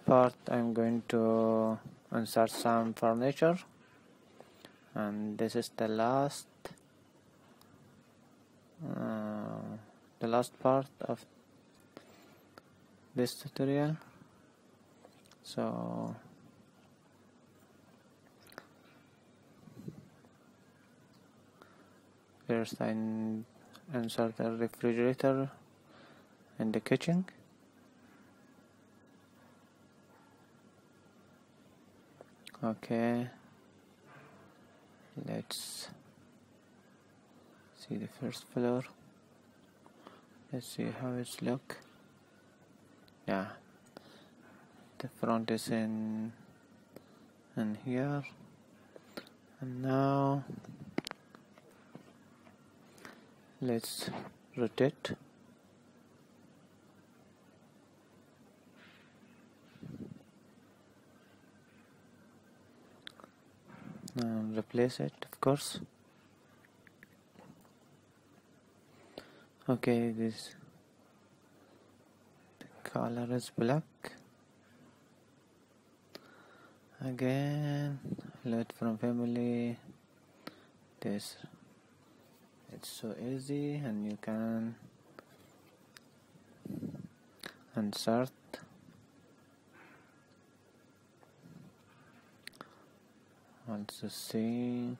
part I'm going to insert some furniture and this is the last uh, the last part of this tutorial so First I insert the refrigerator in the kitchen. Okay, let's see the first floor. Let's see how it's look. Yeah, the front is in in here, and now let's rotate and replace it of course. Okay this color is black. Again let from family. This it's so easy and you can insert also see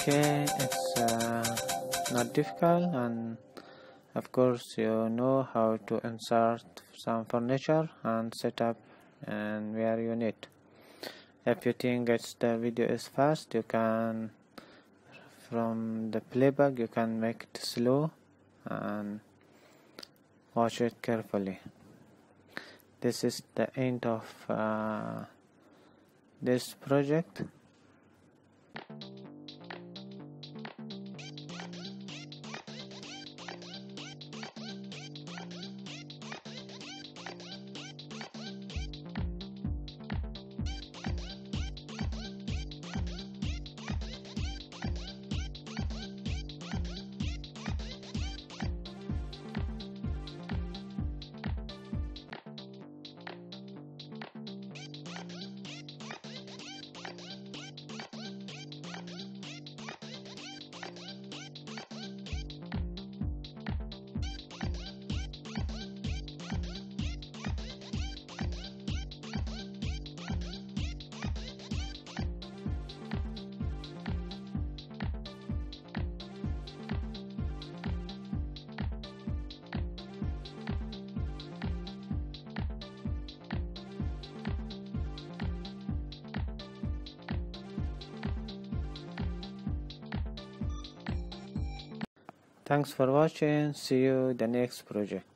okay it's uh, not difficult and of course you know how to insert some furniture and set up and where you need if you think it's the video is fast you can from the playback you can make it slow and watch it carefully. This is the end of uh, this project Thanks for watching. See you the next project.